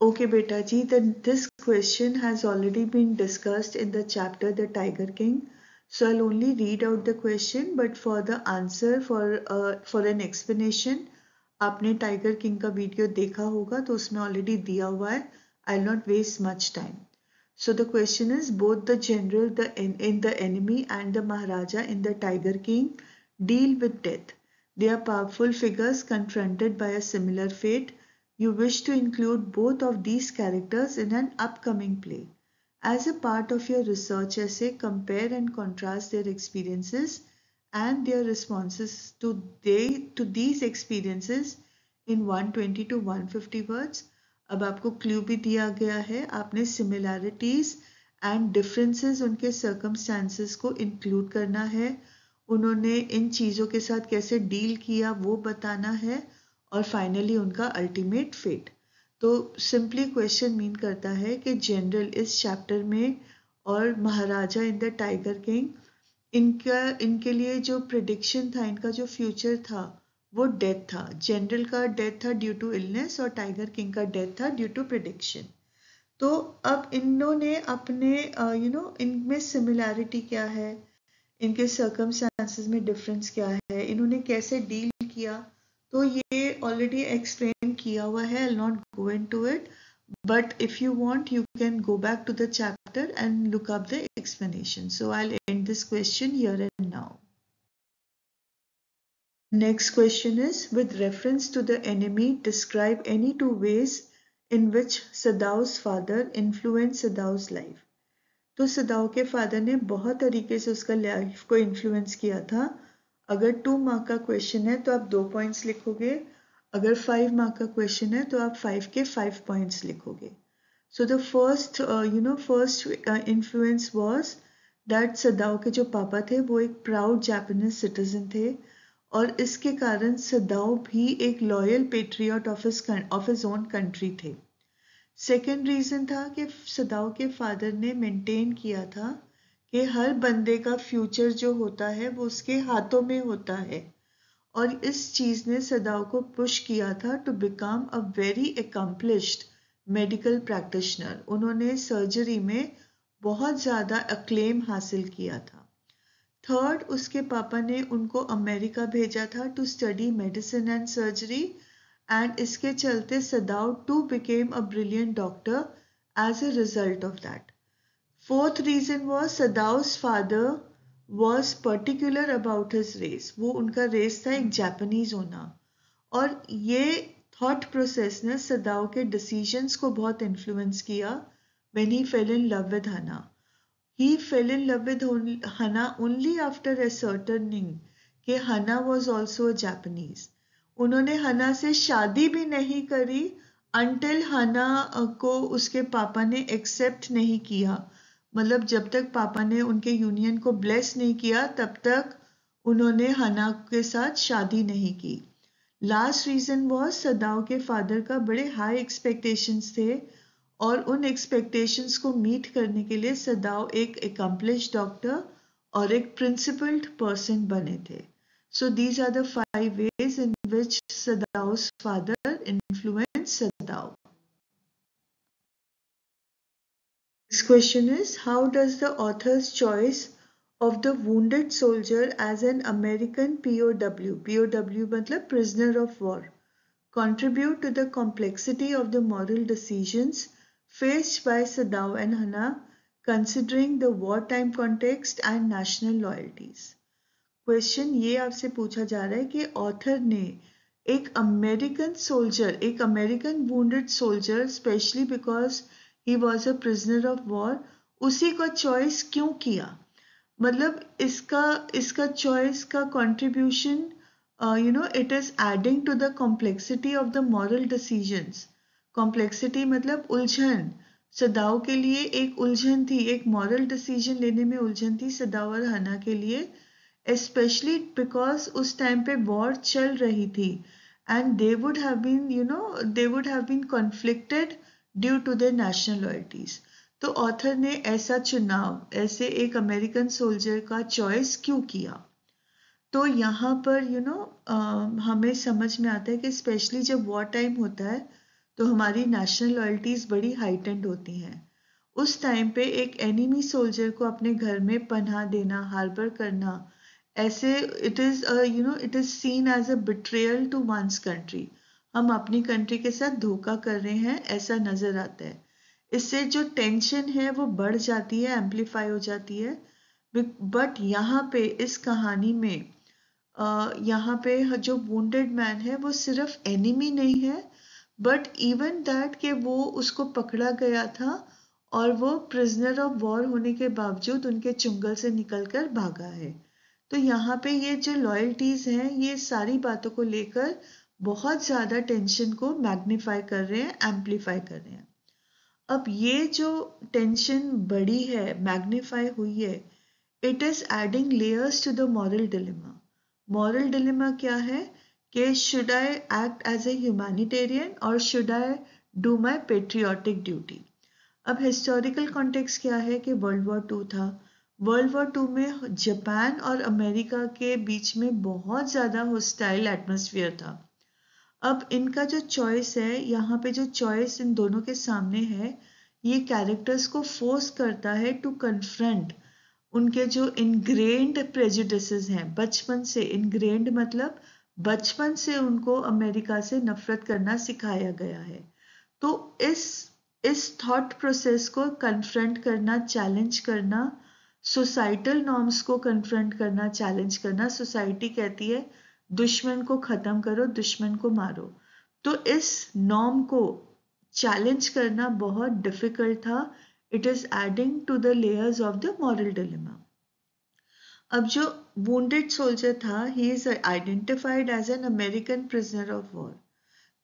A: Okay beta ji, then this question has already been discussed in the chapter The Tiger King. So I'll only read out the question but for the answer for uh, for an explanation आपने tiger King का video देखा होगा तो उसमें already दिया हुआ है I'll not waste much time. So the question is both the general the, in, in the enemy and the Maharaja in the Tiger King deal with death. They are powerful figures confronted by a similar fate. You wish to include both of these characters in an upcoming play. As a part of your research essay, compare and contrast their experiences and their responses to, they, to these experiences in 120 to 150 words अब आपको clue भी दिया गया है, आपने similarities and differences उनके circumstances को include करना है। उन्होंने इन चीज़ों के साथ कैसे डील किया वो बताना है और फाइनली उनका अल्टीमेट फेट तो सिंपली क्वेश्चन मीन करता है कि जनरल इस चैप्टर में और Maharaja in the Tiger King इनका, इनके लिए जो प्रिडिक्शन था, इनका जो फ्यूचर था वो डेथ था। जनरल का डेथ था ड्यू टू इलनेस और टाइगर किंग का डेथ था ड्यू टू प्रिडिक्शन तो अब इन्होंने अपने यू नो इनमें सिमिलैरिटी क्या है? इनके सर्कमस्टांसेस में डिफरेंस क्या है? इन्होंने कैसे डील किया? तो ये ऑलरेडी एक्सप्लेन किया हुआ है। I not go into it but if you want, you can go back to the chapter and look up the explanation so i'll end this question here next question is, with reference to the enemy, describe any two ways in which Sadao's father influenced Sadao's life. तो सदाओ के father ने बहुत तरीके से उसका life को influence किया था। अगर टू मार्क का क्वेश्चन है तो आप दो पॉइंट्स लिखोगे। अगर फाइव मार्क का क्वेश्चन है तो आप फाइव के फाइव पॉइंट्स लिखोगे। So the first you know first influence was that Sadao के जो पापा थे, वो एक प्राउड जापानीज सिटीजन थे। और इसके कारण सदाओ भी एक loyal patriot of of his own country थे। सेकेंड रीजन था कि सदाओ के फादर ने मेंटेन किया था कि हर बंदे का फ्यूचर जो होता है, वो उसके हाथों में होता है। और इस चीज़ ने सदाओ को पुश किया था to become a very accomplished medical practitioner उन्होंने सर्जरी में बहुत ज़्यादा अक्लेम हासिल किया था। थर्ड उसके पापा ने उनको अमेरिका भेजा था to study medicine and surgery and इसके चलते Sadao to became a brilliant doctor as a result of that fourth reason was Sadao's father was particular about his race वो उनका रेस था एक जापानीज होना। और ये थॉट प्रोसेस ने सदाव के डिसीजंस को बहुत इन्फ्लुएंस किया। When he fell in love with Hannah. He fell in love with Hannah only after ascertaining कि was also a Japanese. उन्होंने हना से शादी भी नहीं करी अनटिल हना को उसके पापा ने एक्सेप्ट नहीं किया। मतलब जब तक पापा ने उनके यूनियन को ब्लेस नहीं किया, तब तक उन्होंने हना के साथ शादी नहीं की। लास्ट रीजन वॉज़ सदाओ के फादर का बड़े हाई एक्सपेक्टेशंस थे। और उन एक्सपेक्टेशंस को मीट करने के लिए सदाओ एक एकम्पलिश डॉक्टर और एक प्रिंसिपल्ड पर्सन बने थे So these are the five ways in which Sadao's father influenced Sadao. Next question is, how does the author's choice of the wounded soldier as an American POW, POW matlab prisoner of war, contribute to the complexity of the moral decisions faced by Sadao and Hana, considering the wartime context and national loyalties? Question ये आपसे पूछा जा रहा है कि author ने एक American soldier एक American wounded soldier specially because he was a prisoner of war उसी का चॉइस क्यों किया मतलब इसका इसका चॉइस का contribution you know it is adding to the complexity of the moral decisions complexity मतलब उलझन। सदाओ के लिए एक उलझन थी एक मॉरल डिसीज़न लेने में उलझन थी सदाओ और हना के लिए especially because उस टाइम पे वॉर चल रही थी। And they would have been you know they would have been conflicted due to their national loyalties तो ऑथर ने ऐसा चुनाव ऐसे एक अमेरिकन सोल्जर का चॉइस क्यों किया? तो यहाँ पर यू you नो know, हमें समझ में आता है कि स्पेशली जब वॉर टाइम होता है तो हमारी नेशनल लॉयल्टीज बड़ी हाइटेंड होती हैं। उस टाइम पे एक एनिमी सोल्जर को अपने घर में पन्हा देना हार्बर करना, ऐसे it is you know it is seen as a betrayal to one's country हम अपनी कंट्री के साथ धोखा कर रहे हैं, ऐसा नज़र आता है। इससे जो टेंशन है, वो बढ़ जाती है एम्पलीफाई हो जाती है। बट यहाँ पे, इस कहानी में यहाँ पे जो वुंडेड मैन है, वो सिर्फ़ एनिमी नहीं है बट इवन दैट के वो उसको पकड़ा गया था और वो प्रिजनर ऑफ़ वॉर होने के बावजूद उनके चुंगल से निकलकर भागा है। तो यहाँ पे ये जो लॉयल्टीज हैं, ये सारी बातों को लेकर बहुत ज़्यादा टेंशन को मैग्नीफाई कर रहे हैं एम्पलीफाई कर रहे हैं। अब ये जो टेंशन बड़ी है मैग्नीफाई हुई है it is adding layers to the moral dilemma moral dilemma क्या है? कि should I act as a humanitarian और should I do my patriotic duty अब हिस्टोरिकल कॉन्टेक्स्ट क्या है कि वर्ल्ड वॉर टू था। वर्ल्ड वॉर टू में जापान और अमेरिका के बीच में बहुत ज़्यादा होस्टाइल एटमोसफियर था। अब इनका जो चॉइस है, यहाँ पे जो चॉइस इन दोनों के सामने है, ये कैरेक्टर्स को फोर्स करता है टू कन्फ्रंट उनके जो इनग्रेन्ड प्रेजुडिस हैं। बचपन से इनग्रेन्ड मतलब बचपन से उनको अमेरिका से नफरत करना सिखाया गया है। तो इस इस थॉट प्रोसेस को कन्फ्रंट करना चैलेंज करना सोसाइटल नॉर्म्स को कन्फ्रंट करना चैलेंज करना सोसाइटी कहती है, दुश्मन को ख़त्म करो, दुश्मन को मारो। तो इस नॉर्म को चैलेंज करना बहुत डिफ़िकल्ट था। It is adding to the layers of the moral dilemma अब जो वुंडेड सोल्जर था he is identified as an American prisoner of war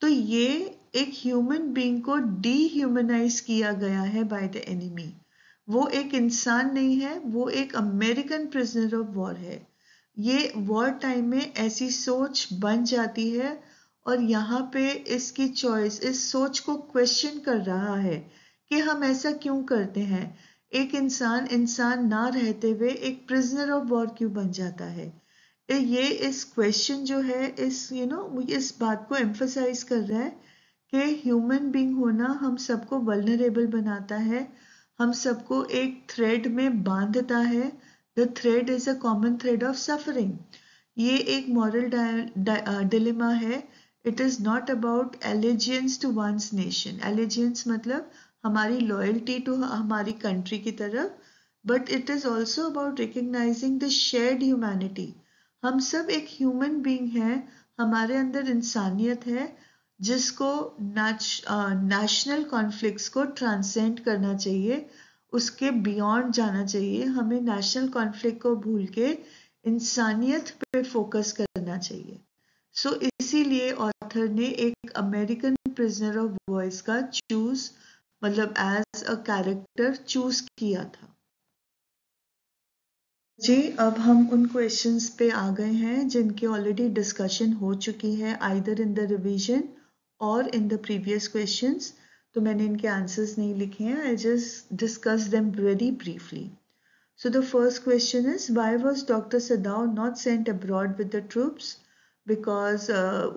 A: तो ये एक ह्यूमन बींग को डीह्यूमनाइज किया गया है बाय द एनिमी वो एक इंसान नहीं है, वो एक अमेरिकन प्रिजनर ऑफ़ वॉर है. ये वॉर टाइम में ऐसी सोच बन जाती है और यहाँ पे इसकी चॉइस इस सोच को क्वेश्चन कर रहा है कि हम ऐसा क्यों करते हैं? एक इंसान इंसान ना रहते हुए एक प्रिजनर ऑफ़ वॉर क्यों बन जाता है? ये इस क्वेश्चन जो है इस यू you नो know, इस बात को एम्फोसाइज कर रहा है कि ह्यूमन बींग होना हम सबको वलनरेबल बनाता है हम सबको एक थ्रेड में बांधता है। The thread is a common thread of suffering ये एक मॉरल डिलेमा है। It is not about allegiance to one's nation allegiance मतलब हमारी लॉयल्टी टू हमारी कंट्री की तरफ़ but it is also about recognising the shared humanity हम सब एक ह्यूमन बींग हैं हमारे अंदर इंसानियत है जिसको नेशनल कॉन्फ्लिक्ट्स को ट्रांसेंड करना चाहिए उसके बियॉन्ड जाना चाहिए हमें नेशनल कॉन्फ्लिक्ट को भूल के इंसानियत पे फोकस करना चाहिए। सो so, इसीलिए ऑथर ने एक अमेरिकन प्रिजनर ऑफ़ वॉइस का चूज़ मतलब एज अ कैरेक्टर चूज़ किया था। जी अब हम उन क्वेश्चंस पे आ गए हैं जिनकी ऑलरेडी डिस्कशन हो चुकी है आइदर इन द रिवीजन और इन द प्रीवियस क्वेश्चंस तो मैंने इनके आंसर्स नहीं लिखे हैं I just discuss them very briefly so the first question is why was doctor Sadao not sent abroad with the troops because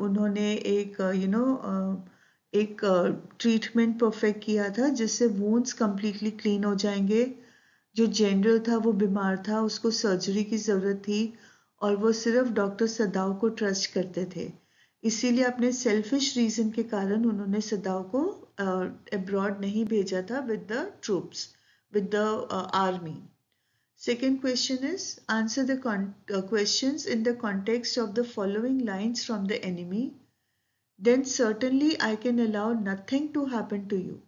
A: उन्होंने एक you uh, know you know, uh, एक treatment perfect किया था जिससे वोन्स completely clean हो जाएँगे। जो general था वो बीमार था उसको सर्जरी की ज़रूरत थी और वो सिर्फ़ डॉक्टर सदाव को ट्रस्ट करते थे। इसीलिए अपने सेल्फिश रीजन के कारण उन्होंने सदाव को अब्रॉड नहीं भेजा था with the troops with the army question is answer the uh, questions in the context of the following lines from the enemy. Then certainly I can allow nothing to happen to you.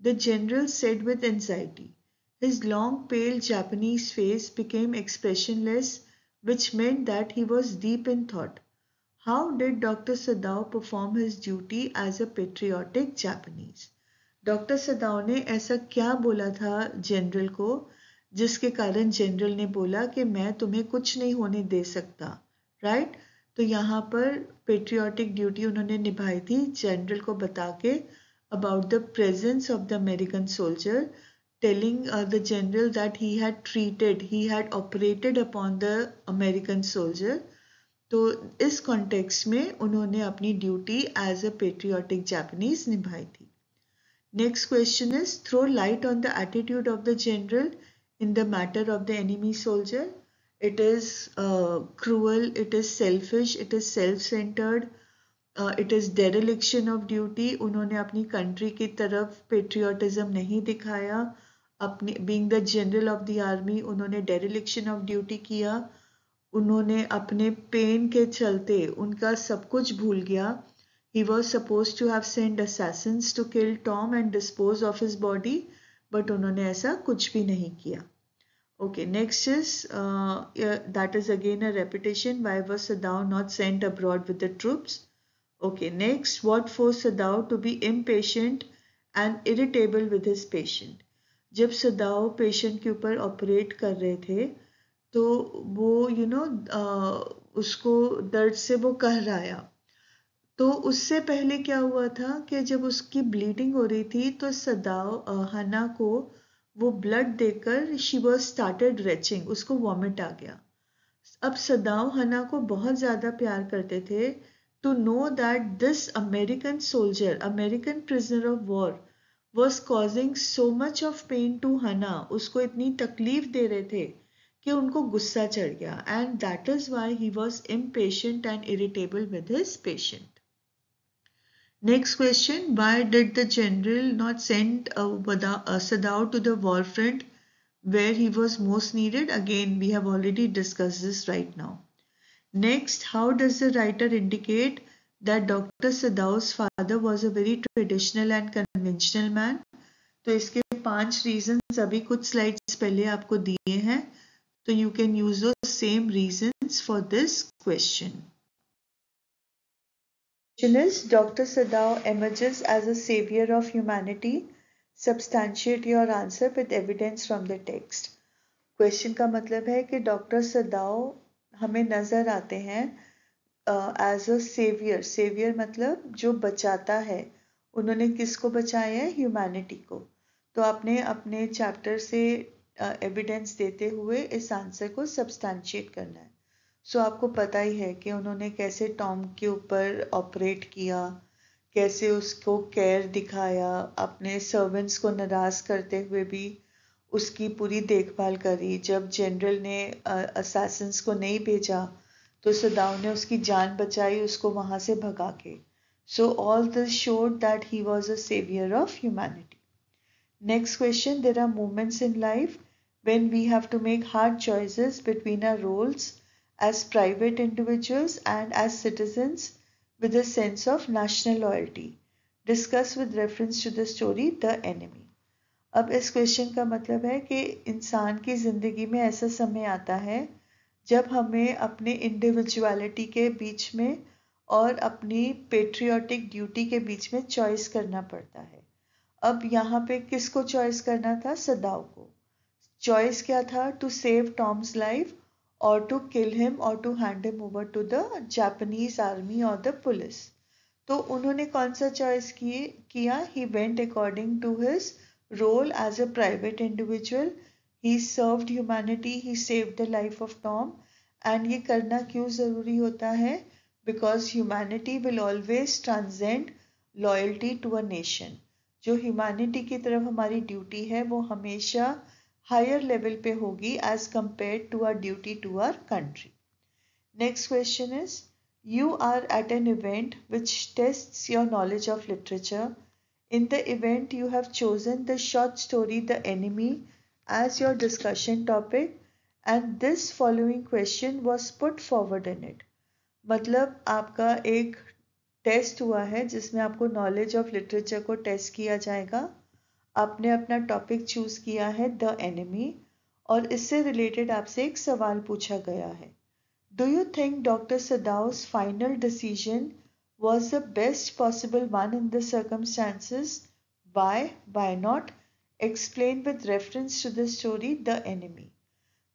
A: The general said with anxiety. His long pale Japanese face became expressionless which meant that he was deep in thought. How did Dr. Sadao perform his duty as a patriotic Japanese? Doctor Sadao ने ऐसा क्या बोला था general को जिसके कारण general ने बोला कि तुम्हें कुछ नहीं होने दे सकता राइट right? तो यहाँ पर पेट्रियाटिक ड्यूटी उन्होंने निभाई थी जनरल को बता के about the presence of the American soldier telling the general that he had treated, he had operated upon the American soldier. तो इस कॉन्टेक्स्ट में उन्होंने अपनी duty as a patriotic Japanese निभाई थी। Next question is throw light on the attitude of the general in the matter of the enemy soldier it is cruel it is selfish it is self centred it is dereliction of duty उन्होंने अपनी country की तरफ़ patriotism नहीं दिखाया. अपनी being the general of the army उन्होंने dereliction of duty किया. उन्होंने अपने पेन के चलते उनका सब कुछ भूल गया. He was suppose to have send assassins to kill Tom and dispose of his body but उन्होंने ऐसा कुछ भी नहीं किया। Okay next is uh, yeah, that is again a repetition why was Sadao not sent abroad with the troops okay next what forced Sadao to be impatient and irritable with his patient जब Sadao patient के ऊपर operate कर रहे थे तो वो you you know know, उसको दर्द से वो कह रहा तो उससे पहले क्या हुआ था कि जब उसकी ब्लीडिंग हो रही थी तो सदाओ हना को वो ब्लड देकर शी वॉज़ स्टार्टेड रेचिंग उसको वॉमिट आ गया। अब सदाओ हना को बहुत ज़्यादा प्यार करते थे to know that this American soldier American prisoner of war was causing so much of pain to Hana, उसको इतनी तकलीफ़ दे रहे थे कि उनको गुस्सा चढ़ गया। And that is why he was impatient and irritable with his patient Next question, why did the general not send uh, uh, Sadao to the war front where he was most needed? Again, we have already discussed this right now. Next, how does the writer indicate that Dr. Sadao's father was a very traditional and conventional man? तो इसके पांच reasons अभी कुछ slides पहले आपको दिए हैं तो you can use those same reasons for this Question. Dr. Sadao emerges as a savior of humanity. Substantiate your answer with evidence from the text. Question का मतलब है कि डॉक्टर सदाओ हमें नज़र आते हैं एज अ सेवियर सेवियर मतलब जो बचाता है उन्होंने किसको बचाया है ह्यूमैनिटी को तो आपने अपने चैप्टर से एविडेंस uh, देते हुए इस आंसर को सब्सटैंशिएट करना है सो आपको पता ही है कि उन्होंने कैसे टॉम के ऊपर ऑपरेट किया, कैसे उसको केयर दिखाया, अपने सर्वेंट्स को नाराज़ करते हुए भी उसकी पूरी देखभाल करी। जब जनरल ने असासन्स को नहीं भेजा तो सदाव ने उसकी जान बचाई, उसको वहाँ से भगा के। So all this showed that he was a saviour of humanity next question there are moments in life when we have to make hard choices between our roles as private individuals and as citizens with a sense of national loyalty. Discuss with reference to the story, The Enemy. अब इस question का मतलब है कि इंसान की ज़िंदगी में ऐसा समय आता है जब हमें अपने इंडिविजुअलिटी के बीच में और अपनी पेट्रियाटिक ड्यूटी के बीच में चॉइस करना पड़ता है अब यहाँ पे किसको चॉइस करना था सदाव को चॉइस क्या था to save Tom's life or to kill him or to hand him over to the Japanese army or the police. तो उन्होंने कौन सा चॉइस किया? He went according to his role as a private individual he served humanity he save the life of Tom and ये करना क्यों ज़रूरी होता है? Because humanity will always transcend loyalty to a nation जो ह्यूमैनिटी की तरफ़ हमारी ड्यूटी है, वो हमेशा हायर लेवल पे होगी as compare to our duty to our country next question is you are at an event which test your knowledge of literature in the event you have chosen the short story the enemy as your discussion topic and this following question was put forward in it मतलब आपका एक test हुआ है जिसमें आपको knowledge of literature को test किया जाएगा। आपने अपना टॉपिक चूज़ किया है द एनिमी और इससे रिलेटेड आपसे एक सवाल पूछा गया है। Do you think doctor Sadao's final decision was the best possible one in the circumstances why why not explain with reference to the story the enemy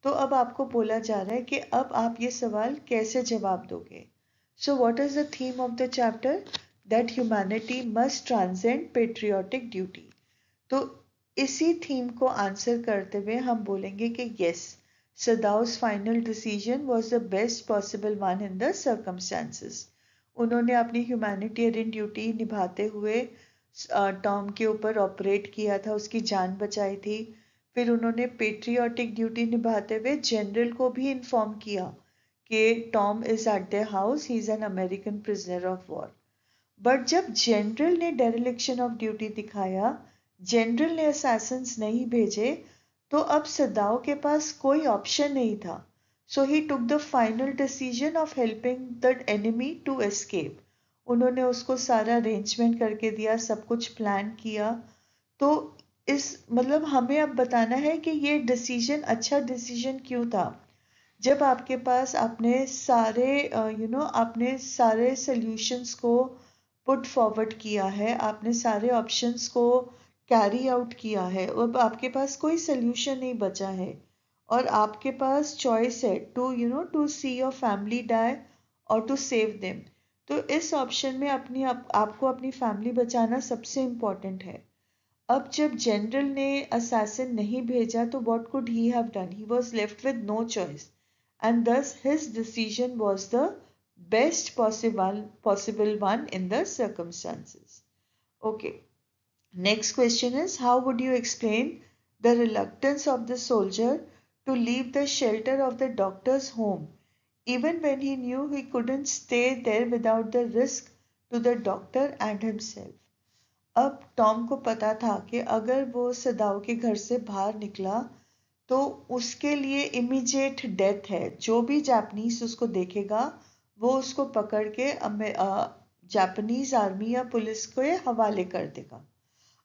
A: तो अब आपको बोला जा रहा है कि अब आप ये सवाल कैसे जवाब दोगे? So what is the theme of the chapter that humanity must transcend patriotic duty तो इसी थीम को आंसर करते हुए हम बोलेंगे कि yes Sadao's final decision was the best possible one in the circumstances उन्होंने अपनी ह्यूमैनिटेरियन ड्यूटी निभाते हुए टॉम के ऊपर ऑपरेट किया था, उसकी जान बचाई थी। फिर उन्होंने पेट्रियाटिक ड्यूटी निभाते हुए जनरल को भी इन्फॉर्म किया कि Tom is at the house he is an American prisoner of war but जब जनरल ने डेरिलेक्शन ऑफ़ ड्यूटी दिखाया जनरल ने असैसन्स नहीं भेजे तो अब सदाओ के पास कोई ऑप्शन नहीं था। So he took the final decision of helping the enemy to escape उन्होंने उसको सारा अरेंजमेंट करके दिया, सब कुछ प्लान किया। तो इस मतलब हमें अब बताना है कि ये डिसीज़न अच्छा डिसीज़न क्यों था? जब आपके पास आपने सारे यू नो आपने सारे सल्यूशंस को पुट फॉरवर्ड किया है, आपने सारे ऑप्शंस को कैरी आउट किया है अब आपके पास कोई सोल्यूशन नहीं बचा है। और आपके पास चॉइस है to you know to see your family die और टू सेव देम तो इस ऑप्शन में अपनी आप, आपको अपनी फैमिली बचाना सबसे इम्पोर्टेंट है। अब जब जनरल ने असैसिन नहीं भेजा तो what could he have done he was left with no choice and thus his decision was the best possible possible one in the circumstances. Okay. Next question is how would you explain the reluctance of the soldier to leave the shelter of the doctor's home even when he knew he couldn't stay there without the risk to the doctor and himself. अब Tom को पता था कि अगर वो सदाव के घर से बाहर निकला तो उसके लिए इमीडिएट डेथ है जो भी जापानीज उसको देखेगा वो उसको पकड़ के जापानीज आर्मी या पुलिस को हवाले कर देगा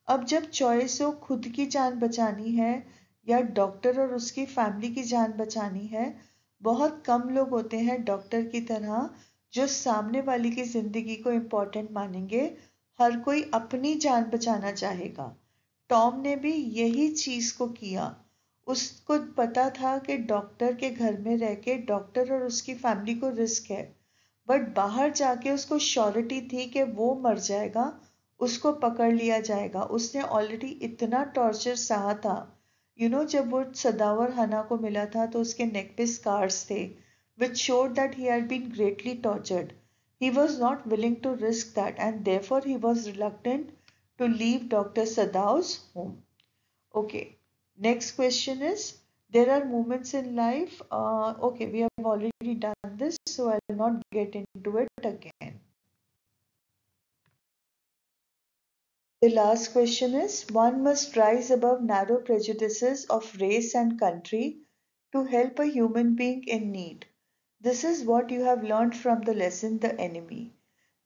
A: अब जब चॉइस हो खुद की जान बचानी है या डॉक्टर और उसकी फैमिली की जान बचानी है, बहुत कम लोग होते हैं डॉक्टर की तरह जो सामने वाली की ज़िंदगी को इम्पोर्टेंट मानेंगे। हर कोई अपनी जान बचाना चाहेगा। टॉम ने भी यही चीज़ को किया। उसको पता था कि डॉक्टर के घर में रह के डॉक्टर और उसकी फैमिली को रिस्क है। बट बाहर जाके उसको श्योरिटी थी कि वो मर जाएगा। उसको पकड़ लिया जाएगा। उसने ऑलरेडी इतना टॉर्चर सहा था। यू नो जब वो सदावर हना को मिला था तो उसके नेक पे स्कार्स थे which showed that he had been greatly tortured he was not willing to risk that and there he was reluctant to leave doctor Sadao's home okay next question is there are moments in life okay we have already done this so I not get into it again The last question is One must rise above narrow prejudices of race and country to help a human being in need. This is what you have learned from the lesson The Enemy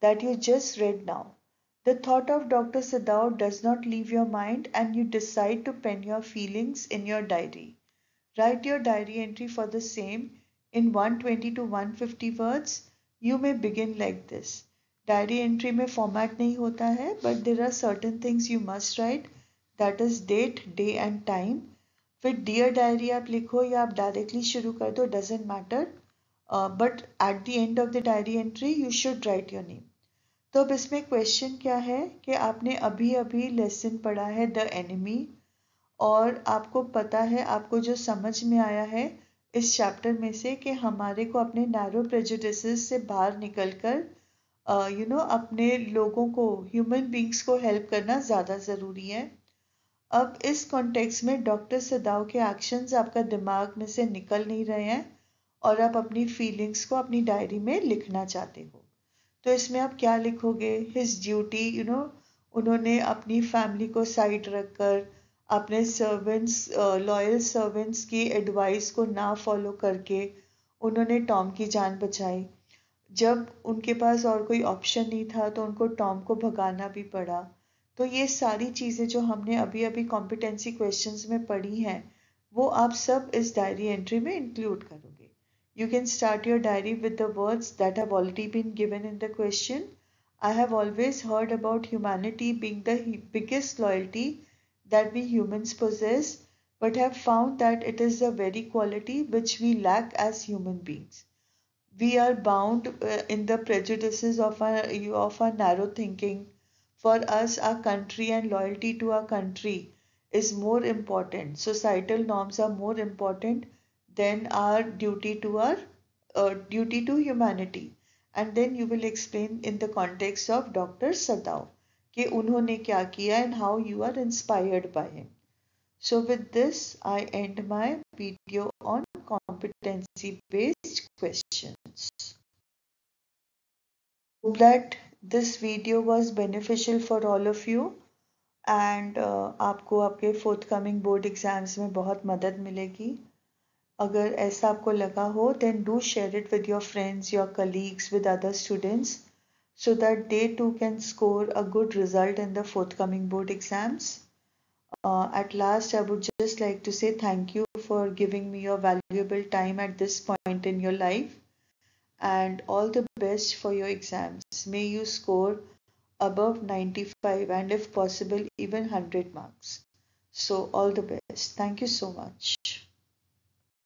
A: that you just read now. The thought of Dr. Sadao does not leave your mind and you decide to pen your feelings in your diary. Write your diary entry for the same in 120 to 150 words. You may begin like this. Diary entry में format नहीं होता है but there are certain things you must write that is date day and time फिर dear diary आप लिखो या आप directly शुरू कर दो doesn't matter but at the end of the diary entry you should write your name तो अब इसमें क्वेश्चन क्या है? कि आपने अभी अभी लेसन पढ़ा है द एनिमी और आपको पता है, आपको जो समझ में आया है, इस चैप्टर में से कि हमारे को अपने नैरो प्रेजुडिस से बाहर निकलकर यू नो अपने लोगों को ह्यूमन बींग्स को हेल्प करना ज़्यादा ज़रूरी है। अब इस कॉन्टेक्स्ट में डॉक्टर सदाव के एक्शंस आपका दिमाग में से निकल नहीं रहे हैं और आप अपनी फीलिंग्स को अपनी डायरी में लिखना चाहते हो। तो इसमें आप क्या लिखोगे? हिज ड्यूटी यू नो उन्होंने अपनी फैमिली को साइड रखकर, अपने सर्वेंट्स लॉयल सर्वेंट्स की एडवाइस को ना फॉलो करके उन्होंने टॉम की जान बचाई। जब उनके पास और कोई ऑप्शन नहीं था तो उनको टॉम को भगाना भी पड़ा। तो ये सारी चीज़ें जो हमने अभी अभी कॉम्पिटेंसी क्वेश्चन में पढ़ी हैं, वो आप सब इस डायरी एंट्री में इंक्लूड करोगे। You can start your diary with the words that have already been given in the question I have always heard about humanity being the biggest loyalty that we humans possess but have found that it is the very quality which we lack as human beings we are bound uh, in the prejudices of our, of our narrow thinking. For us, our country and loyalty to our country is more important. Societal norms are more important than our duty to our uh, duty to humanity. And then you will explain in the context of Dr. Sadao कि उन्होंने क्या किया and how you are inspired by him. So with this, I end my video on competency based questions. Hope that this video was beneficial for all of you and uh, आपको आपके forthcoming board exams में बहुत मदद मिलेगी अगर ऐसा आपको लगा हो then do share it with your friends, your colleagues, with other students so that they too can score a good result in the forthcoming board exams. Uh, at last, I would just like to say thank you for giving me your valuable time at this point in your life and all the best for your exams. May you score above 95 and if possible even 100 marks. So all the best. Thank you so much.